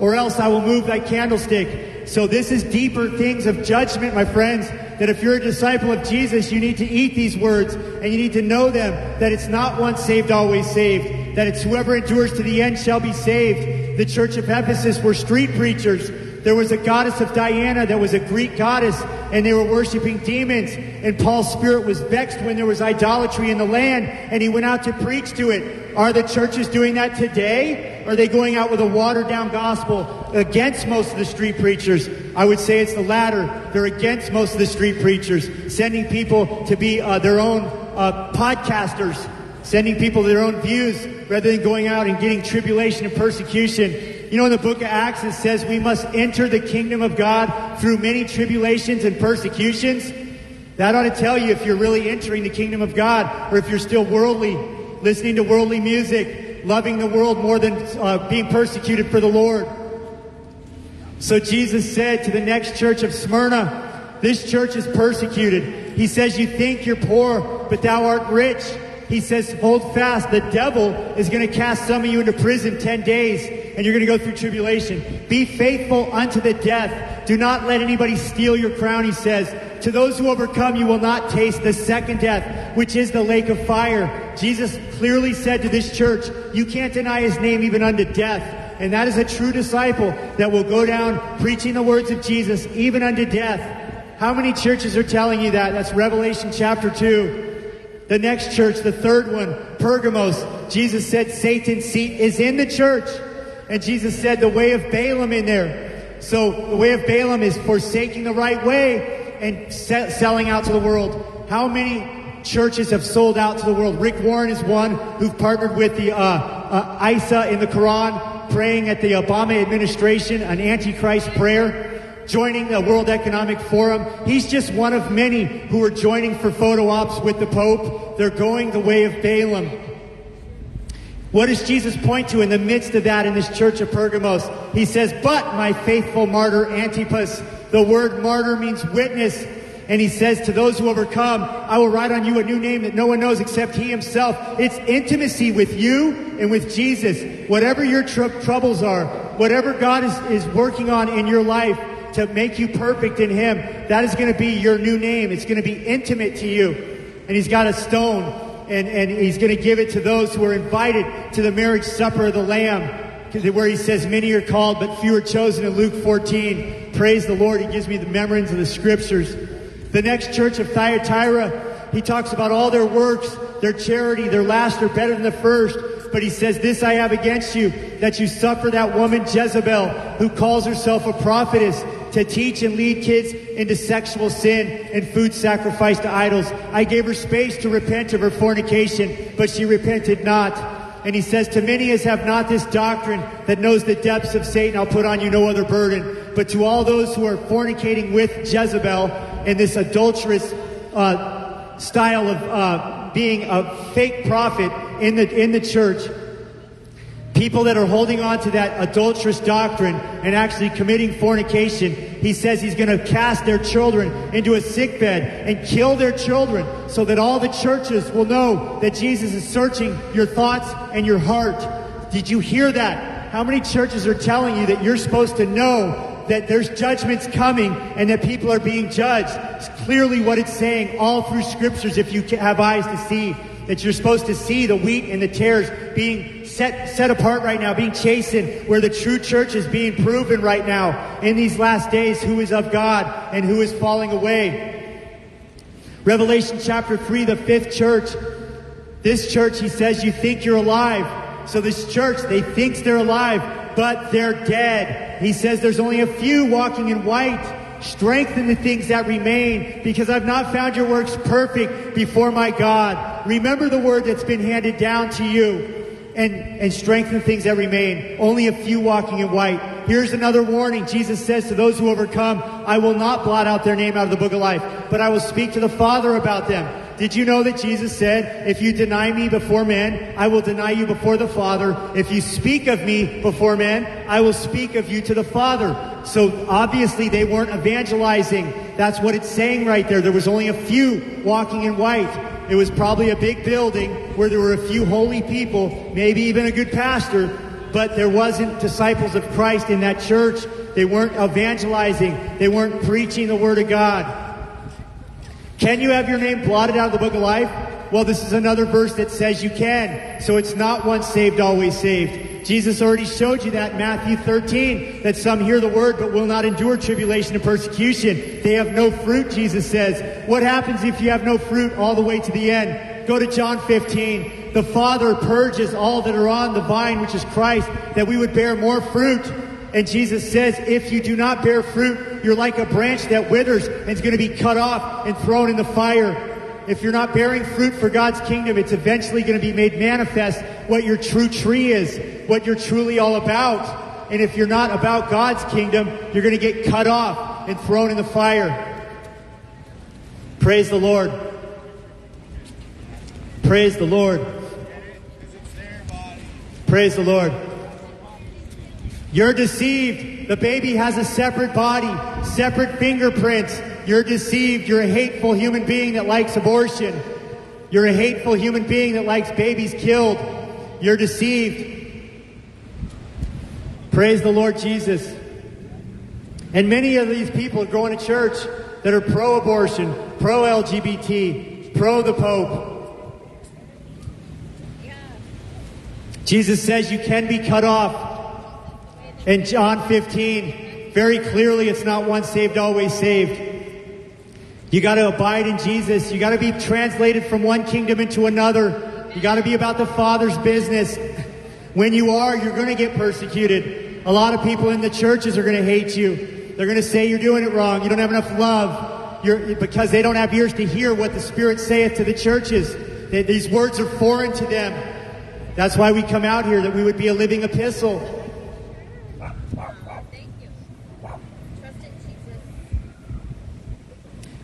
or else I will move thy candlestick. So this is deeper things of judgment, my friends, that if you're a disciple of Jesus, you need to eat these words and you need to know them, that it's not once saved, always saved that it's whoever endures to the end shall be saved. The church of Ephesus were street preachers. There was a goddess of Diana that was a Greek goddess, and they were worshiping demons. And Paul's spirit was vexed when there was idolatry in the land, and he went out to preach to it. Are the churches doing that today? Are they going out with a watered down gospel against most of the street preachers? I would say it's the latter. They're against most of the street preachers, sending people to be uh, their own uh, podcasters sending people their own views rather than going out and getting tribulation and persecution. You know, in the book of Acts, it says we must enter the kingdom of God through many tribulations and persecutions. That ought to tell you if you're really entering the kingdom of God or if you're still worldly, listening to worldly music, loving the world more than uh, being persecuted for the Lord. So Jesus said to the next church of Smyrna, this church is persecuted. He says, you think you're poor, but thou art rich. He says, hold fast. The devil is going to cast some of you into prison 10 days and you're going to go through tribulation. Be faithful unto the death. Do not let anybody steal your crown, he says. To those who overcome, you will not taste the second death, which is the lake of fire. Jesus clearly said to this church, you can't deny his name even unto death. And that is a true disciple that will go down preaching the words of Jesus even unto death. How many churches are telling you that? That's Revelation chapter 2. The next church, the third one, Pergamos, Jesus said Satan's seat is in the church. And Jesus said the way of Balaam in there. So the way of Balaam is forsaking the right way and se- selling out to the world. How many churches have sold out to the world? Rick Warren is one who've partnered with the uh, uh, ISA in the Quran, praying at the Obama administration, an antichrist prayer joining the World Economic Forum. He's just one of many who are joining for photo ops with the Pope. They're going the way of Balaam. What does Jesus point to in the midst of that in this church of Pergamos? He says, But my faithful martyr Antipas, the word martyr means witness. And he says, To those who overcome, I will write on you a new name that no one knows except he himself. It's intimacy with you and with Jesus. Whatever your tr- troubles are, whatever God is, is working on in your life, to make you perfect in Him. That is going to be your new name. It's going to be intimate to you. And He's got a stone, and, and He's going to give it to those who are invited to the marriage supper of the Lamb. Where he says, Many are called, but few are chosen in Luke 14. Praise the Lord. He gives me the memories of the scriptures. The next church of Thyatira, he talks about all their works, their charity, their last are better than the first. But he says, This I have against you, that you suffer that woman Jezebel, who calls herself a prophetess to teach and lead kids into sexual sin and food sacrifice to idols. I gave her space to repent of her fornication, but she repented not. And he says, To many as have not this doctrine that knows the depths of Satan, I'll put on you no other burden. But to all those who are fornicating with Jezebel and this adulterous uh, style of uh, being a fake prophet in the in the church, people that are holding on to that adulterous doctrine and actually committing fornication, he says he's going to cast their children into a sickbed and kill their children so that all the churches will know that Jesus is searching your thoughts and your heart. Did you hear that? How many churches are telling you that you're supposed to know that there's judgments coming and that people are being judged? It's clearly what it's saying all through scriptures if you have eyes to see that you're supposed to see the wheat and the tares being set, set apart right now, being chastened, where the true church is being proven right now in these last days who is of God and who is falling away. Revelation chapter 3, the fifth church. This church, he says, you think you're alive. So this church, they thinks they're alive, but they're dead. He says there's only a few walking in white. Strengthen the things that remain because I've not found your works perfect before my God. Remember the word that's been handed down to you and, and strengthen things that remain. Only a few walking in white. Here's another warning. Jesus says to those who overcome, I will not blot out their name out of the book of life, but I will speak to the Father about them. Did you know that Jesus said, if you deny me before men, I will deny you before the Father. If you speak of me before men, I will speak of you to the Father. So obviously they weren't evangelizing. That's what it's saying right there. There was only a few walking in white. It was probably a big building where there were a few holy people, maybe even a good pastor, but there wasn't disciples of Christ in that church. They weren't evangelizing. They weren't preaching the Word of God. Can you have your name blotted out of the book of life? Well, this is another verse that says you can. So it's not once saved, always saved. Jesus already showed you that Matthew 13, that some hear the word but will not endure tribulation and persecution. They have no fruit, Jesus says. What happens if you have no fruit all the way to the end? Go to John 15. The Father purges all that are on the vine, which is Christ, that we would bear more fruit. And Jesus says, if you do not bear fruit, you're like a branch that withers and is going to be cut off and thrown in the fire. If you're not bearing fruit for God's kingdom, it's eventually going to be made manifest what your true tree is, what you're truly all about. And if you're not about God's kingdom, you're going to get cut off and thrown in the fire. Praise the Lord. Praise the Lord. Praise the Lord. You're deceived. The baby has a separate body, separate fingerprints. You're deceived. You're a hateful human being that likes abortion. You're a hateful human being that likes babies killed. You're deceived. Praise the Lord Jesus. And many of these people are going to church that are pro abortion, pro LGBT, pro the Pope. Jesus says you can be cut off. In John 15, very clearly, it's not once saved, always saved. You got to abide in Jesus. You got to be translated from one kingdom into another. You got to be about the Father's business. When you are, you're going to get persecuted. A lot of people in the churches are going to hate you. They're going to say you're doing it wrong. You don't have enough love. You're, because they don't have ears to hear what the Spirit saith to the churches. They, these words are foreign to them. That's why we come out here, that we would be a living epistle. Thank you. Trust in Jesus.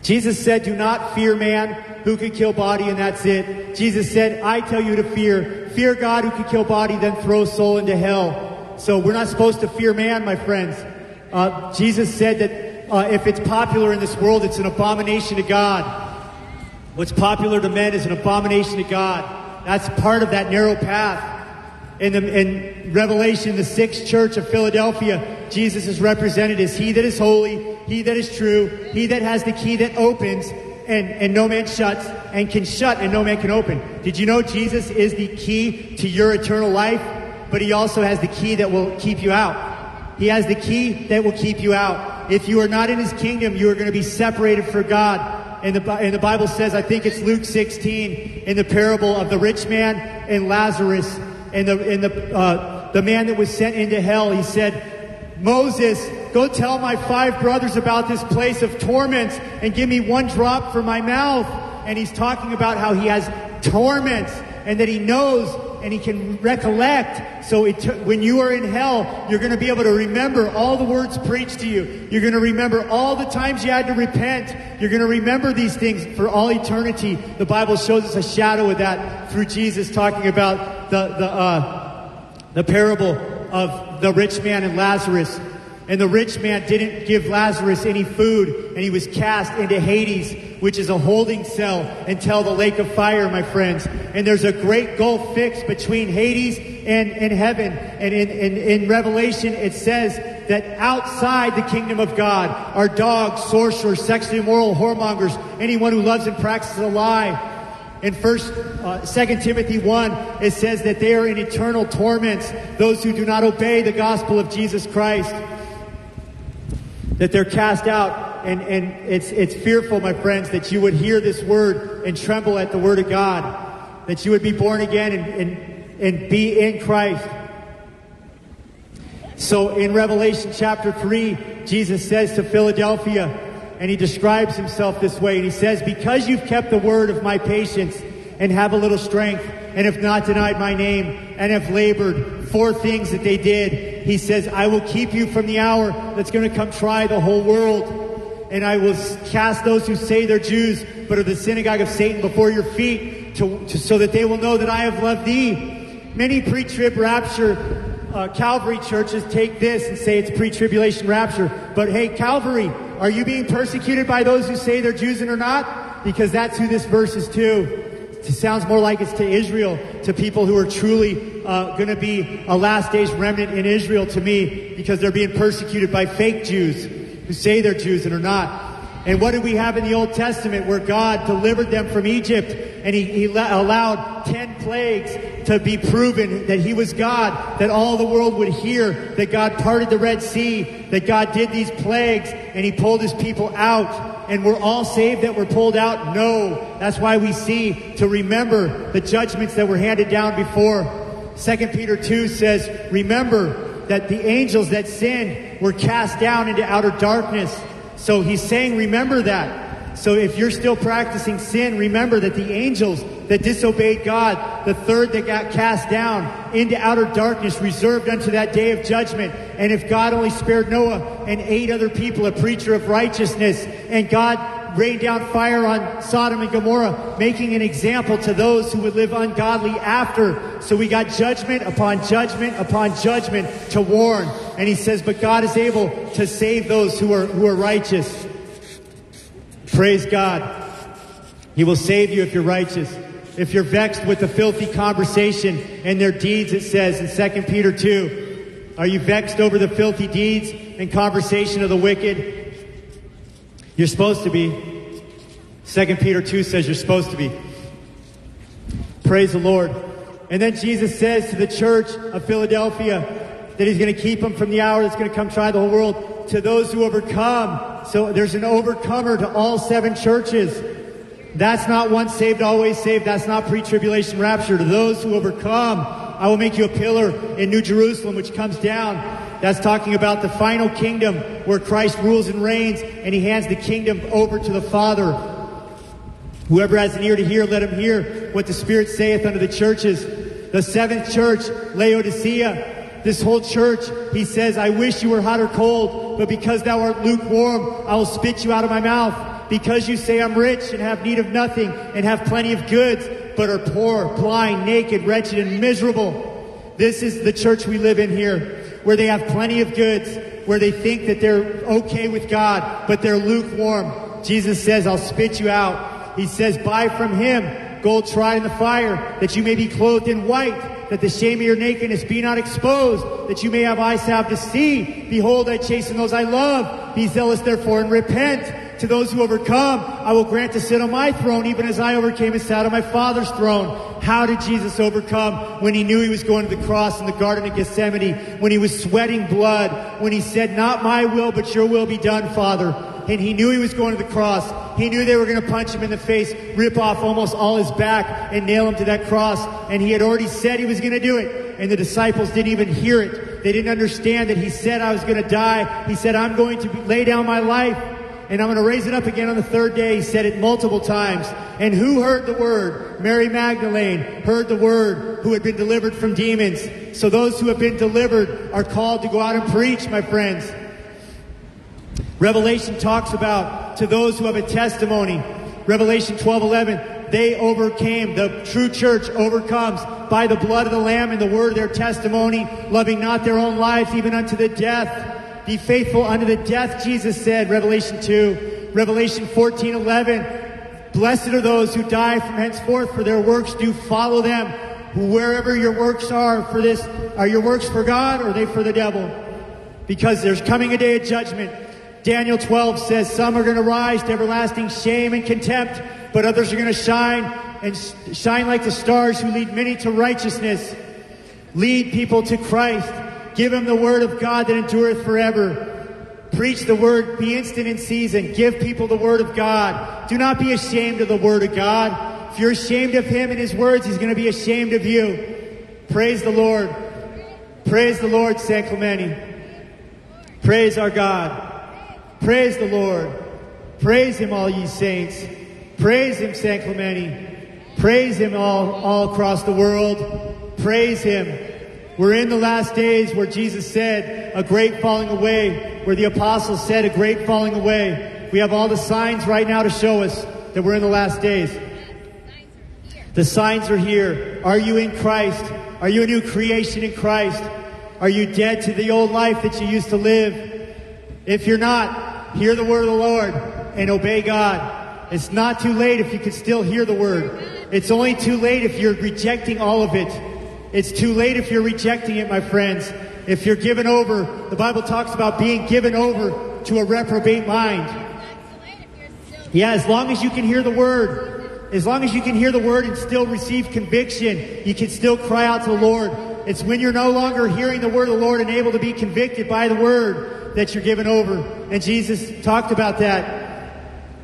Jesus said, Do not fear man who can kill body, and that's it. Jesus said, I tell you to fear. Fear God who can kill body, then throw soul into hell. So we're not supposed to fear man, my friends. Uh, Jesus said that uh, if it's popular in this world, it's an abomination to God. What's popular to men is an abomination to God. That's part of that narrow path. In, the, in Revelation, the sixth church of Philadelphia, Jesus is represented as He that is holy, He that is true, He that has the key that opens, and, and no man shuts, and can shut, and no man can open. Did you know Jesus is the key to your eternal life? But He also has the key that will keep you out. He has the key that will keep you out. If you are not in His kingdom, you are going to be separated from God. And the, and the Bible says, I think it's Luke 16, in the parable of the rich man and Lazarus, and the, and the, uh, the man that was sent into hell, he said, Moses, go tell my five brothers about this place of torments and give me one drop for my mouth. And he's talking about how he has torments and that he knows and he can recollect. So it, when you are in hell, you're going to be able to remember all the words preached to you. You're going to remember all the times you had to repent. You're going to remember these things for all eternity. The Bible shows us a shadow of that through Jesus talking about the, the, uh, the parable of the rich man and Lazarus. And the rich man didn't give Lazarus any food, and he was cast into Hades, which is a holding cell until the lake of fire, my friends. And there's a great gulf fixed between Hades and, and heaven. And in, in, in Revelation, it says that outside the kingdom of God are dogs, sorcerers, sexually immoral, whoremongers, anyone who loves and practices a lie. In First, uh, Second Timothy one, it says that they are in eternal torments. Those who do not obey the gospel of Jesus Christ, that they're cast out, and and it's it's fearful, my friends, that you would hear this word and tremble at the word of God, that you would be born again and and, and be in Christ. So in Revelation chapter three, Jesus says to Philadelphia, and he describes himself this way. And he says, Because you've kept the word of my patience and have a little strength, and have not denied my name, and have labored for things that they did, he says, I will keep you from the hour that's going to come try the whole world. And I will cast those who say they're Jews, but are the synagogue of Satan before your feet, to, to, so that they will know that I have loved thee. Many pre trib rapture uh, Calvary churches take this and say it's pre tribulation rapture. But hey, Calvary, are you being persecuted by those who say they're Jews and are not? Because that's who this verse is to. It sounds more like it's to Israel, to people who are truly uh, going to be a last days remnant in Israel to me, because they're being persecuted by fake Jews who say they're Jews and are not. And what did we have in the Old Testament where God delivered them from Egypt and he, he allowed 10 plagues to be proven that he was God, that all the world would hear that God parted the Red Sea, that God did these plagues and he pulled his people out. And we're all saved that we're pulled out? No. That's why we see to remember the judgments that were handed down before. 2 Peter 2 says, remember that the angels that sinned were cast down into outer darkness. So he's saying, remember that. So if you're still practicing sin, remember that the angels that disobeyed God, the third that got cast down into outer darkness, reserved unto that day of judgment. And if God only spared Noah and eight other people, a preacher of righteousness, and God rained down fire on Sodom and Gomorrah, making an example to those who would live ungodly after. So we got judgment upon judgment upon judgment to warn. And he says, but God is able to save those who are, who are righteous. Praise God. He will save you if you're righteous. If you're vexed with the filthy conversation and their deeds, it says in 2 Peter 2, are you vexed over the filthy deeds and conversation of the wicked? You're supposed to be. 2 Peter 2 says you're supposed to be. Praise the Lord. And then Jesus says to the church of Philadelphia that he's going to keep them from the hour that's going to come try the whole world to those who overcome. So there's an overcomer to all seven churches. That's not once saved, always saved. That's not pre-tribulation rapture. To those who overcome, I will make you a pillar in New Jerusalem, which comes down. That's talking about the final kingdom where Christ rules and reigns and he hands the kingdom over to the Father. Whoever has an ear to hear, let him hear what the Spirit saith unto the churches. The seventh church, Laodicea, this whole church, he says, I wish you were hot or cold, but because thou art lukewarm, I will spit you out of my mouth. Because you say I'm rich and have need of nothing and have plenty of goods, but are poor, blind, naked, wretched, and miserable. This is the church we live in here, where they have plenty of goods, where they think that they're okay with God, but they're lukewarm. Jesus says, I'll spit you out. He says, buy from him gold tried in the fire, that you may be clothed in white, that the shame of your nakedness be not exposed, that you may have eyes to have to see. Behold, I chasten those I love. Be zealous therefore and repent. To those who overcome, I will grant to sit on my throne, even as I overcame and sat on my Father's throne. How did Jesus overcome? When he knew he was going to the cross in the Garden of Gethsemane, when he was sweating blood, when he said, Not my will, but your will be done, Father. And he knew he was going to the cross. He knew they were going to punch him in the face, rip off almost all his back, and nail him to that cross. And he had already said he was going to do it. And the disciples didn't even hear it. They didn't understand that he said, I was going to die. He said, I'm going to lay down my life and I'm going to raise it up again on the third day. He said it multiple times. And who heard the word? Mary Magdalene heard the word who had been delivered from demons. So those who have been delivered are called to go out and preach, my friends. Revelation talks about to those who have a testimony. Revelation 12, 11, they overcame, the true church overcomes by the blood of the Lamb and the word of their testimony, loving not their own lives even unto the death. Be faithful unto the death, Jesus said, Revelation 2. Revelation 14, 11. Blessed are those who die from henceforth, for their works do follow them. Wherever your works are for this, are your works for God or are they for the devil? Because there's coming a day of judgment. Daniel 12 says some are going to rise to everlasting shame and contempt, but others are going to shine and shine like the stars who lead many to righteousness. Lead people to Christ. Give them the word of God that endureth forever. Preach the word, be instant in season. Give people the word of God. Do not be ashamed of the word of God. If you're ashamed of him and his words, he's going to be ashamed of you. Praise the Lord. Praise the Lord, San Clemente. Praise our God. Praise the Lord. Praise him, all ye saints. Praise him, San Clemente. Praise him all, all across the world. Praise him. We're in the last days where Jesus said a great falling away, where the apostles said a great falling away. We have all the signs right now to show us that we're in the last days. The signs are here. Are you in Christ? Are you a new creation in Christ? Are you dead to the old life that you used to live? If you're not, hear the word of the Lord and obey God. It's not too late if you can still hear the word. It's only too late if you're rejecting all of it. It's too late if you're rejecting it, my friends. If you're given over, the Bible talks about being given over to a reprobate mind. Yeah, as long as you can hear the word, as long as you can hear the word and still receive conviction, you can still cry out to the Lord. It's when you're no longer hearing the word of the Lord and able to be convicted by the word that you're given over. And Jesus talked about that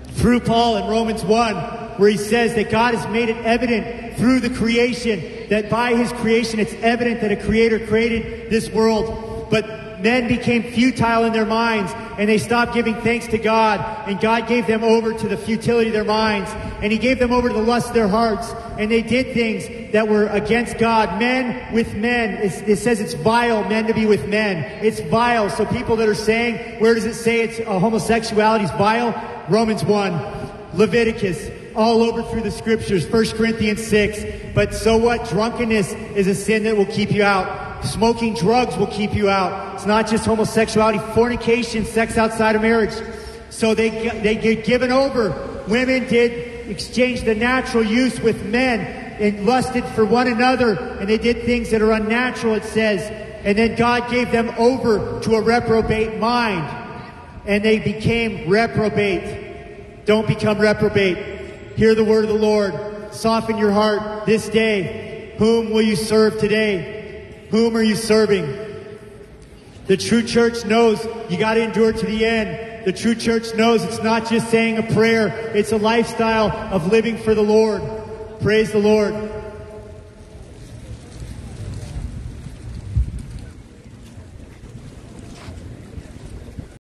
through Paul in Romans 1, where he says that God has made it evident through the creation, that by his creation it's evident that a creator created this world. But men became futile in their minds and they stopped giving thanks to God and God gave them over to the futility of their minds and he gave them over to the lust of their hearts and they did things that were against God. Men with men. It's, it says it's vile men to be with men. It's vile. So people that are saying, where does it say it's uh, homosexuality is vile? Romans 1. Leviticus all over through the scriptures. 1 Corinthians 6. But so what? Drunkenness is a sin that will keep you out. Smoking drugs will keep you out. It's not just homosexuality, fornication, sex outside of marriage. So they, they get given over. Women did exchange the natural use with men and lusted for one another, and they did things that are unnatural, it says. And then God gave them over to a reprobate mind, and they became reprobate. Don't become reprobate. Hear the word of the Lord. Soften your heart this day. Whom will you serve today? Whom are you serving? The true church knows you got to endure to the end. The true church knows it's not just saying a prayer, it's a lifestyle of living for the Lord. Praise the Lord.